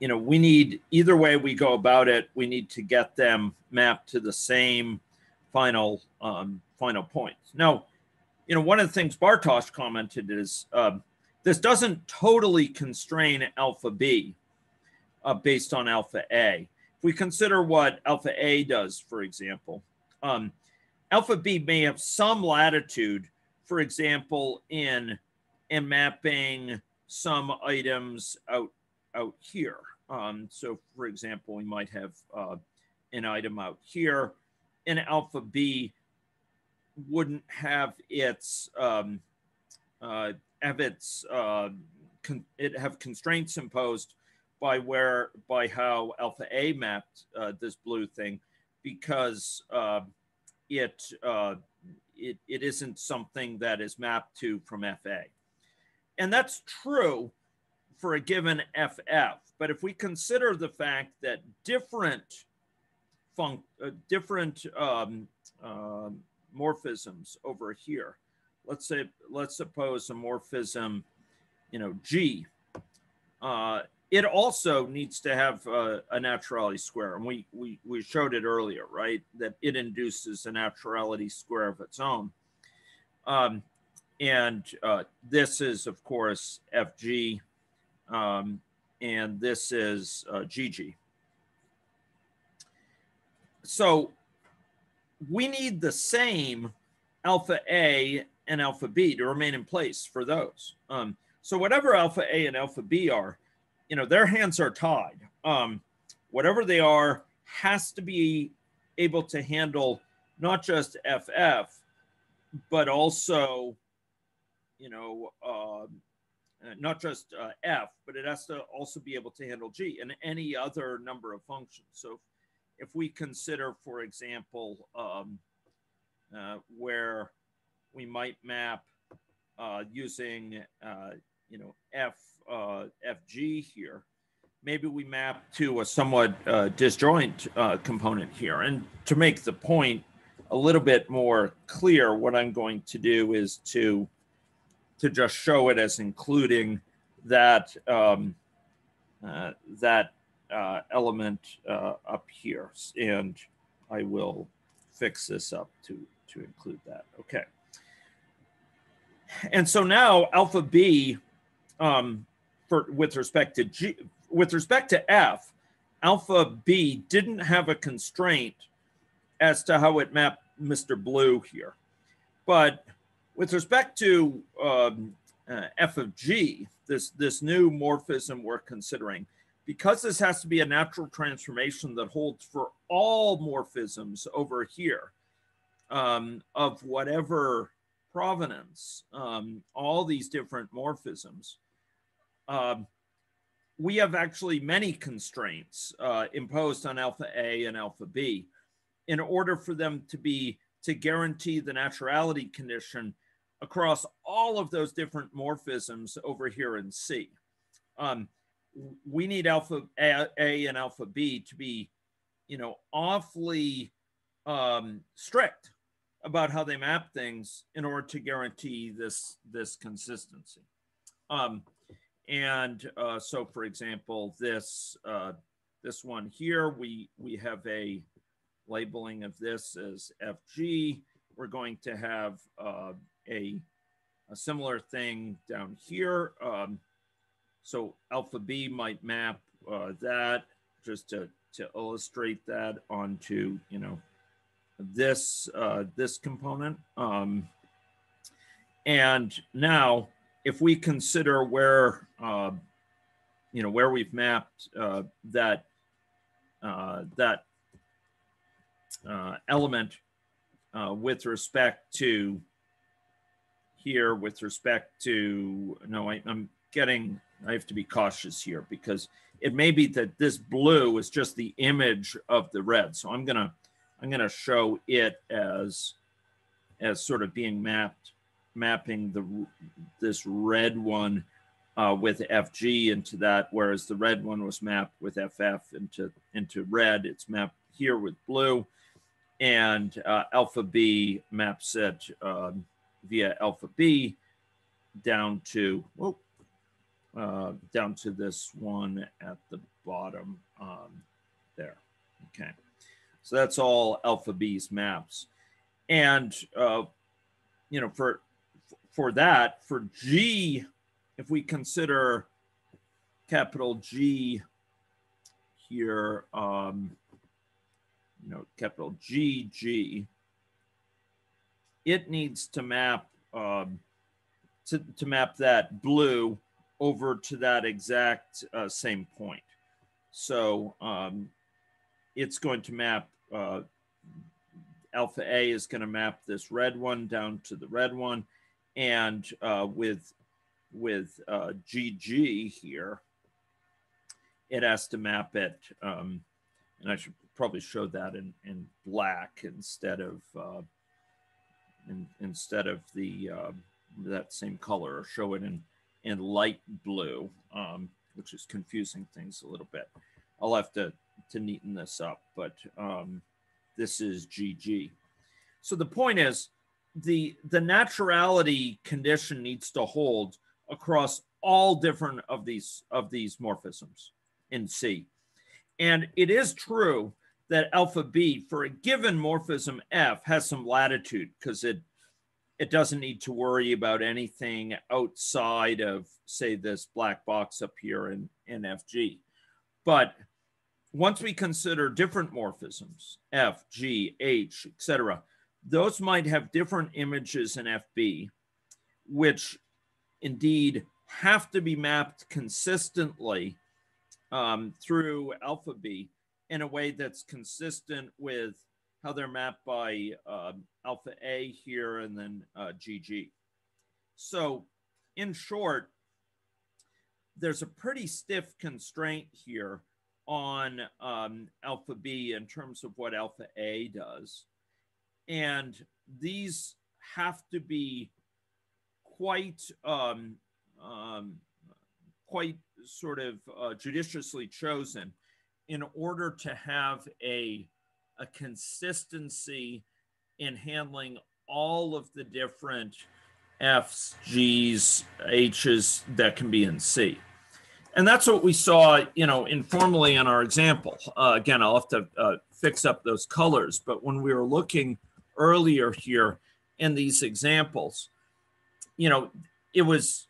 you know, we need either way we go about it, we need to get them mapped to the same final um, final points. Now, you know, one of the things Bartosz commented is um, this doesn't totally constrain alpha B uh, based on alpha A. If we consider what alpha A does, for example, um, alpha B may have some latitude, for example, in, in mapping some items out, out here. Um, so, for example, we might have uh, an item out here, and alpha B wouldn't have its um, uh, have its uh, it have constraints imposed by where by how alpha A mapped uh, this blue thing because uh, it, uh, it it isn't something that is mapped to from FA, and that's true for a given FF. But if we consider the fact that different func uh, different um, um, morphisms over here, let's say let's suppose a morphism, you know G. Uh, it also needs to have a, a, naturality square. And we, we, we showed it earlier, right? That it induces a naturality square of its own. Um, and uh, this is, of course, FG. Um, and this is uh, GG. So we need the same alpha A and alpha B to remain in place for those. Um, so whatever alpha A and alpha B are, you know, their hands are tied. Um, whatever they are has to be able to handle not just FF, but also, you know, uh, not just uh, F, but it has to also be able to handle G and any other number of functions. So if we consider, for example, um, uh, where we might map uh, using, uh, you know, F uh, FG here, maybe we map to a somewhat uh, disjoint uh, component here. And to make the point a little bit more clear, what I'm going to do is to, to just show it as including that, um, uh, that uh, element uh, up here. And I will fix this up to, to include that. Okay. And so now alpha B um, for with respect to G with respect to F, alpha B didn't have a constraint as to how it mapped Mr. Blue here. But with respect to um, uh, F of G, this, this new morphism we're considering, because this has to be a natural transformation that holds for all morphisms over here um, of whatever provenance, um, all these different morphisms, um, we have actually many constraints uh, imposed on alpha A and alpha B. in order for them to be to guarantee the naturality condition across all of those different morphisms over here in C. Um, we need alpha A, A, and alpha B to be, you know, awfully um, strict about how they map things in order to guarantee this this consistency. Um, and uh, so, for example, this uh, this one here, we we have a labeling of this as FG. We're going to have uh, a, a similar thing down here. Um, so alpha B might map uh, that just to, to illustrate that onto, you know, this, uh, this component. Um, and now if we consider where, uh, you know, where we've mapped uh, that, uh, that uh, element uh, with respect to here with respect to no I, i'm getting i have to be cautious here because it may be that this blue is just the image of the red. So i'm gonna i'm gonna show it as as sort of being mapped mapping the this red one uh, with fg into that whereas the red one was mapped with ff into into red. It's mapped here with blue. And uh, alpha B maps it um, via alpha B down to oh, uh, down to this one at the bottom um, there. Okay, so that's all alpha B's maps, and uh, you know for for that for G, if we consider capital G here. Um, you know, capital GG, it needs to map um, to, to map that blue over to that exact uh, same point. So um, it's going to map uh, alpha A is going to map this red one down to the red one, and uh, with with uh, GG here, it has to map it. Um, and I should probably show that in, in black instead of uh, in, instead of the uh, that same color or show it in in light blue um, which is confusing things a little bit I'll have to to neaten this up but um, this is GG so the point is the the naturality condition needs to hold across all different of these of these morphisms in C and it is true that alpha B for a given morphism F has some latitude because it it doesn't need to worry about anything outside of say this black box up here in, in FG. But once we consider different morphisms, F, G, H, etc., those might have different images in FB, which indeed have to be mapped consistently um, through alpha B in a way that's consistent with how they're mapped by uh, alpha A here and then uh, GG. So in short, there's a pretty stiff constraint here on um, alpha B in terms of what alpha A does. And these have to be quite um, um, quite sort of uh, judiciously chosen in order to have a, a consistency in handling all of the different F's, G's, H's that can be in C. And that's what we saw, you know, informally in our example. Uh, again, I'll have to uh, fix up those colors, but when we were looking earlier here in these examples, you know, it was,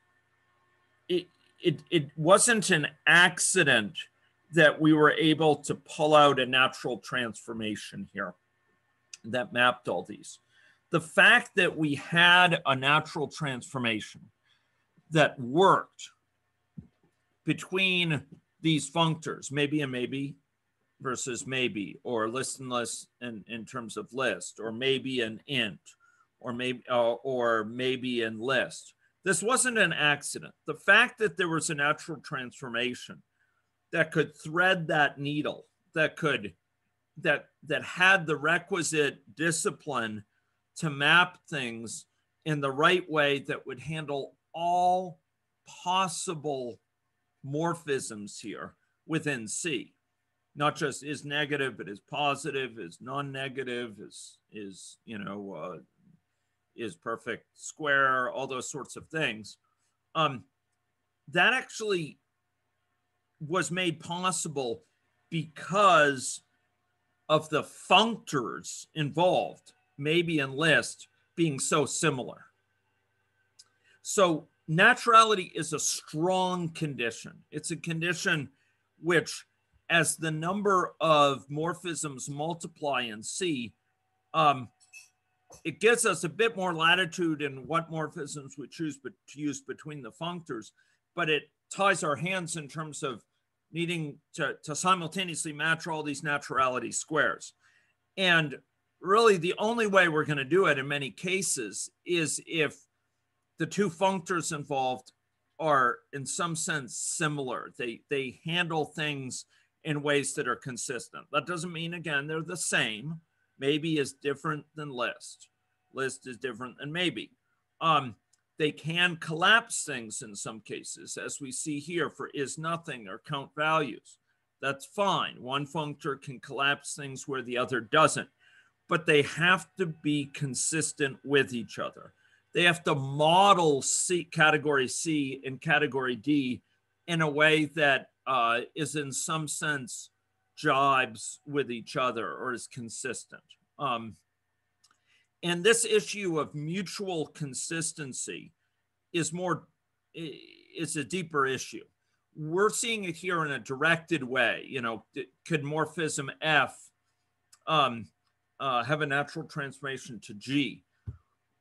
it, it, it wasn't an accident that we were able to pull out a natural transformation here that mapped all these. The fact that we had a natural transformation that worked between these functors, maybe and maybe versus maybe, or list and in, in terms of list, or maybe an int, or maybe uh, or maybe in list. This wasn't an accident. The fact that there was a natural transformation that could thread that needle, that could that that had the requisite discipline to map things in the right way that would handle all possible morphisms here within C. Not just is negative, but is positive, is non-negative, is is you know uh, is perfect square, all those sorts of things. Um, that actually was made possible because of the functors involved, maybe in List, being so similar. So naturality is a strong condition. It's a condition which, as the number of morphisms multiply in C, um, it gives us a bit more latitude in what morphisms we choose to use between the functors, but it ties our hands in terms of needing to, to simultaneously match all these naturality squares. And really the only way we're going to do it in many cases is if the two functors involved are in some sense similar. They, they handle things in ways that are consistent. That doesn't mean, again, they're the same. Maybe is different than list. List is different than maybe. Um, they can collapse things in some cases, as we see here for is nothing or count values. That's fine. One functor can collapse things where the other doesn't, but they have to be consistent with each other. They have to model C, category C and category D in a way that uh, is in some sense jibes with each other or is consistent. Um, and this issue of mutual consistency is more is a deeper issue. We're seeing it here in a directed way. You know, could morphism F um, uh, have a natural transformation to G?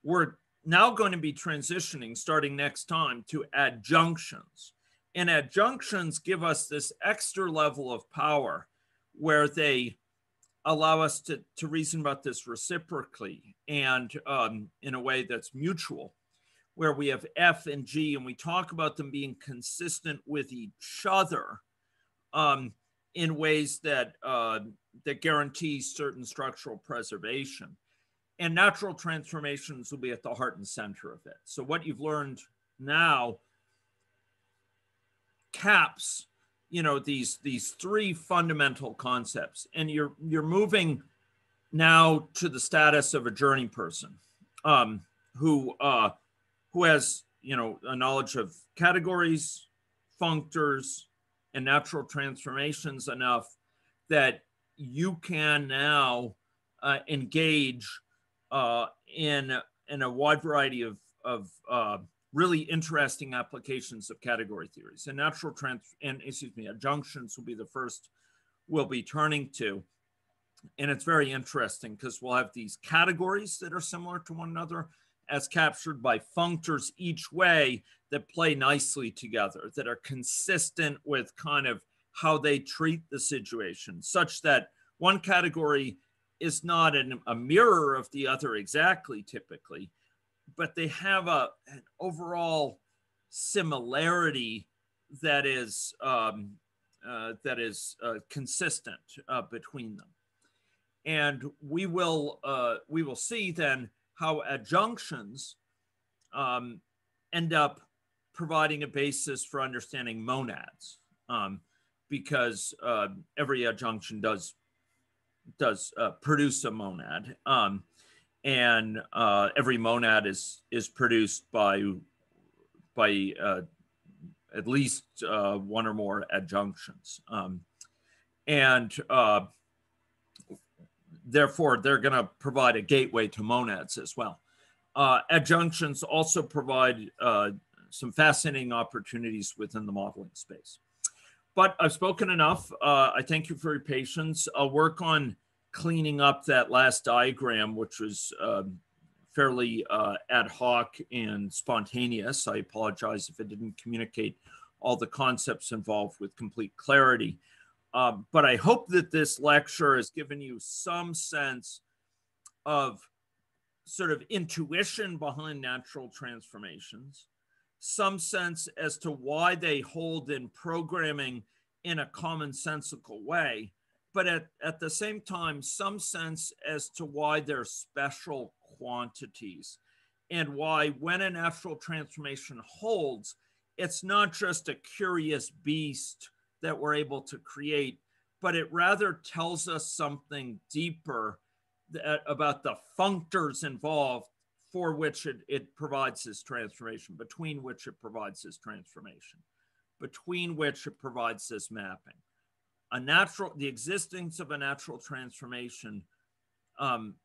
We're now going to be transitioning starting next time to adjunctions. And adjunctions give us this extra level of power where they allow us to, to reason about this reciprocally and um, in a way that's mutual, where we have F and G and we talk about them being consistent with each other um, in ways that, uh, that guarantee certain structural preservation. And natural transformations will be at the heart and center of it. So, what you've learned now caps you know these these three fundamental concepts. And you're you're moving now to the status of a journey person um, who uh, who has you know a knowledge of categories functors and natural transformations enough that you can now uh, engage uh, in in a wide variety of of uh, really interesting applications of category theories. And natural trans and excuse me, adjunctions will be the first we'll be turning to. And it's very interesting because we'll have these categories that are similar to one another as captured by functors each way that play nicely together, that are consistent with kind of how they treat the situation, such that one category is not an, a mirror of the other exactly typically, but they have a an overall similarity that is um, uh, that is uh, consistent uh, between them, and we will uh, we will see then how adjunctions um, end up providing a basis for understanding monads, um, because uh, every adjunction does does uh, produce a monad. Um, and uh, every monad is is produced by by uh, at least uh, one or more adjunctions, um, and uh, therefore they're going to provide a gateway to monads as well. Uh, adjunctions also provide uh, some fascinating opportunities within the modeling space. But I've spoken enough. I thank you for your patience. I'll work on cleaning up that last diagram, which was um, fairly uh, ad hoc and spontaneous. I apologize if it didn't communicate all the concepts involved with complete clarity. Um, but I hope that this lecture has given you some sense of sort of intuition behind natural transformations, some sense as to why they hold in programming in a commonsensical way, but at, at the same time, some sense as to why they're special quantities and why when a natural transformation holds, it's not just a curious beast that we're able to create, but it rather tells us something deeper that, uh, about the functors involved for which it, it provides this transformation, between which it provides this transformation, between which it provides this mapping. A natural, the existence of a natural transformation, um,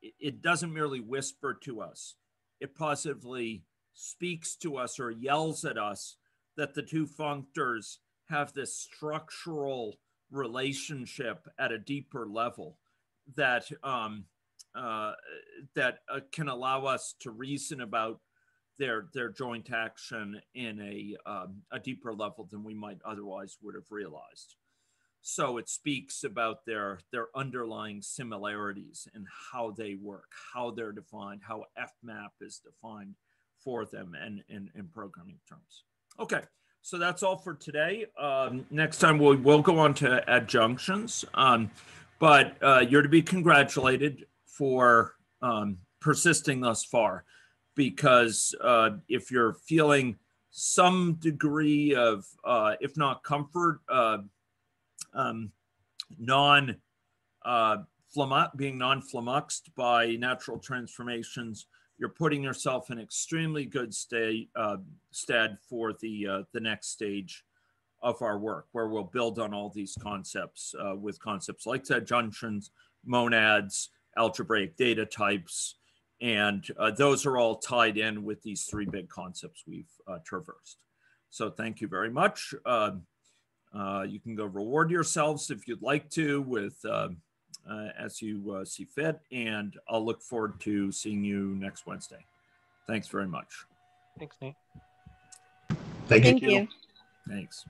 it, it doesn't merely whisper to us, it positively speaks to us or yells at us that the two functors have this structural relationship at a deeper level that um, uh, that uh, can allow us to reason about their their joint action in a um, a deeper level than we might otherwise would have realized. So it speaks about their their underlying similarities and how they work, how they're defined, how FMAP is defined for them and in, in programming terms. Okay, so that's all for today. Um, next time we'll, we'll go on to adjunctions, um, but uh, you're to be congratulated for um, persisting thus far because uh, if you're feeling some degree of, uh, if not comfort, uh, um, non uh, being non-flummoxed by natural transformations, you're putting yourself in extremely good state uh, stead for the uh, the next stage of our work, where we'll build on all these concepts uh, with concepts like adjunctions, monads, algebraic data types, and uh, those are all tied in with these three big concepts we've uh, traversed. So thank you very much. Um, uh, you can go reward yourselves if you'd like to with uh, uh, as you uh, see fit, and I'll look forward to seeing you next Wednesday. Thanks very much. Thanks, Nate. Thank you. Thank you. Thanks.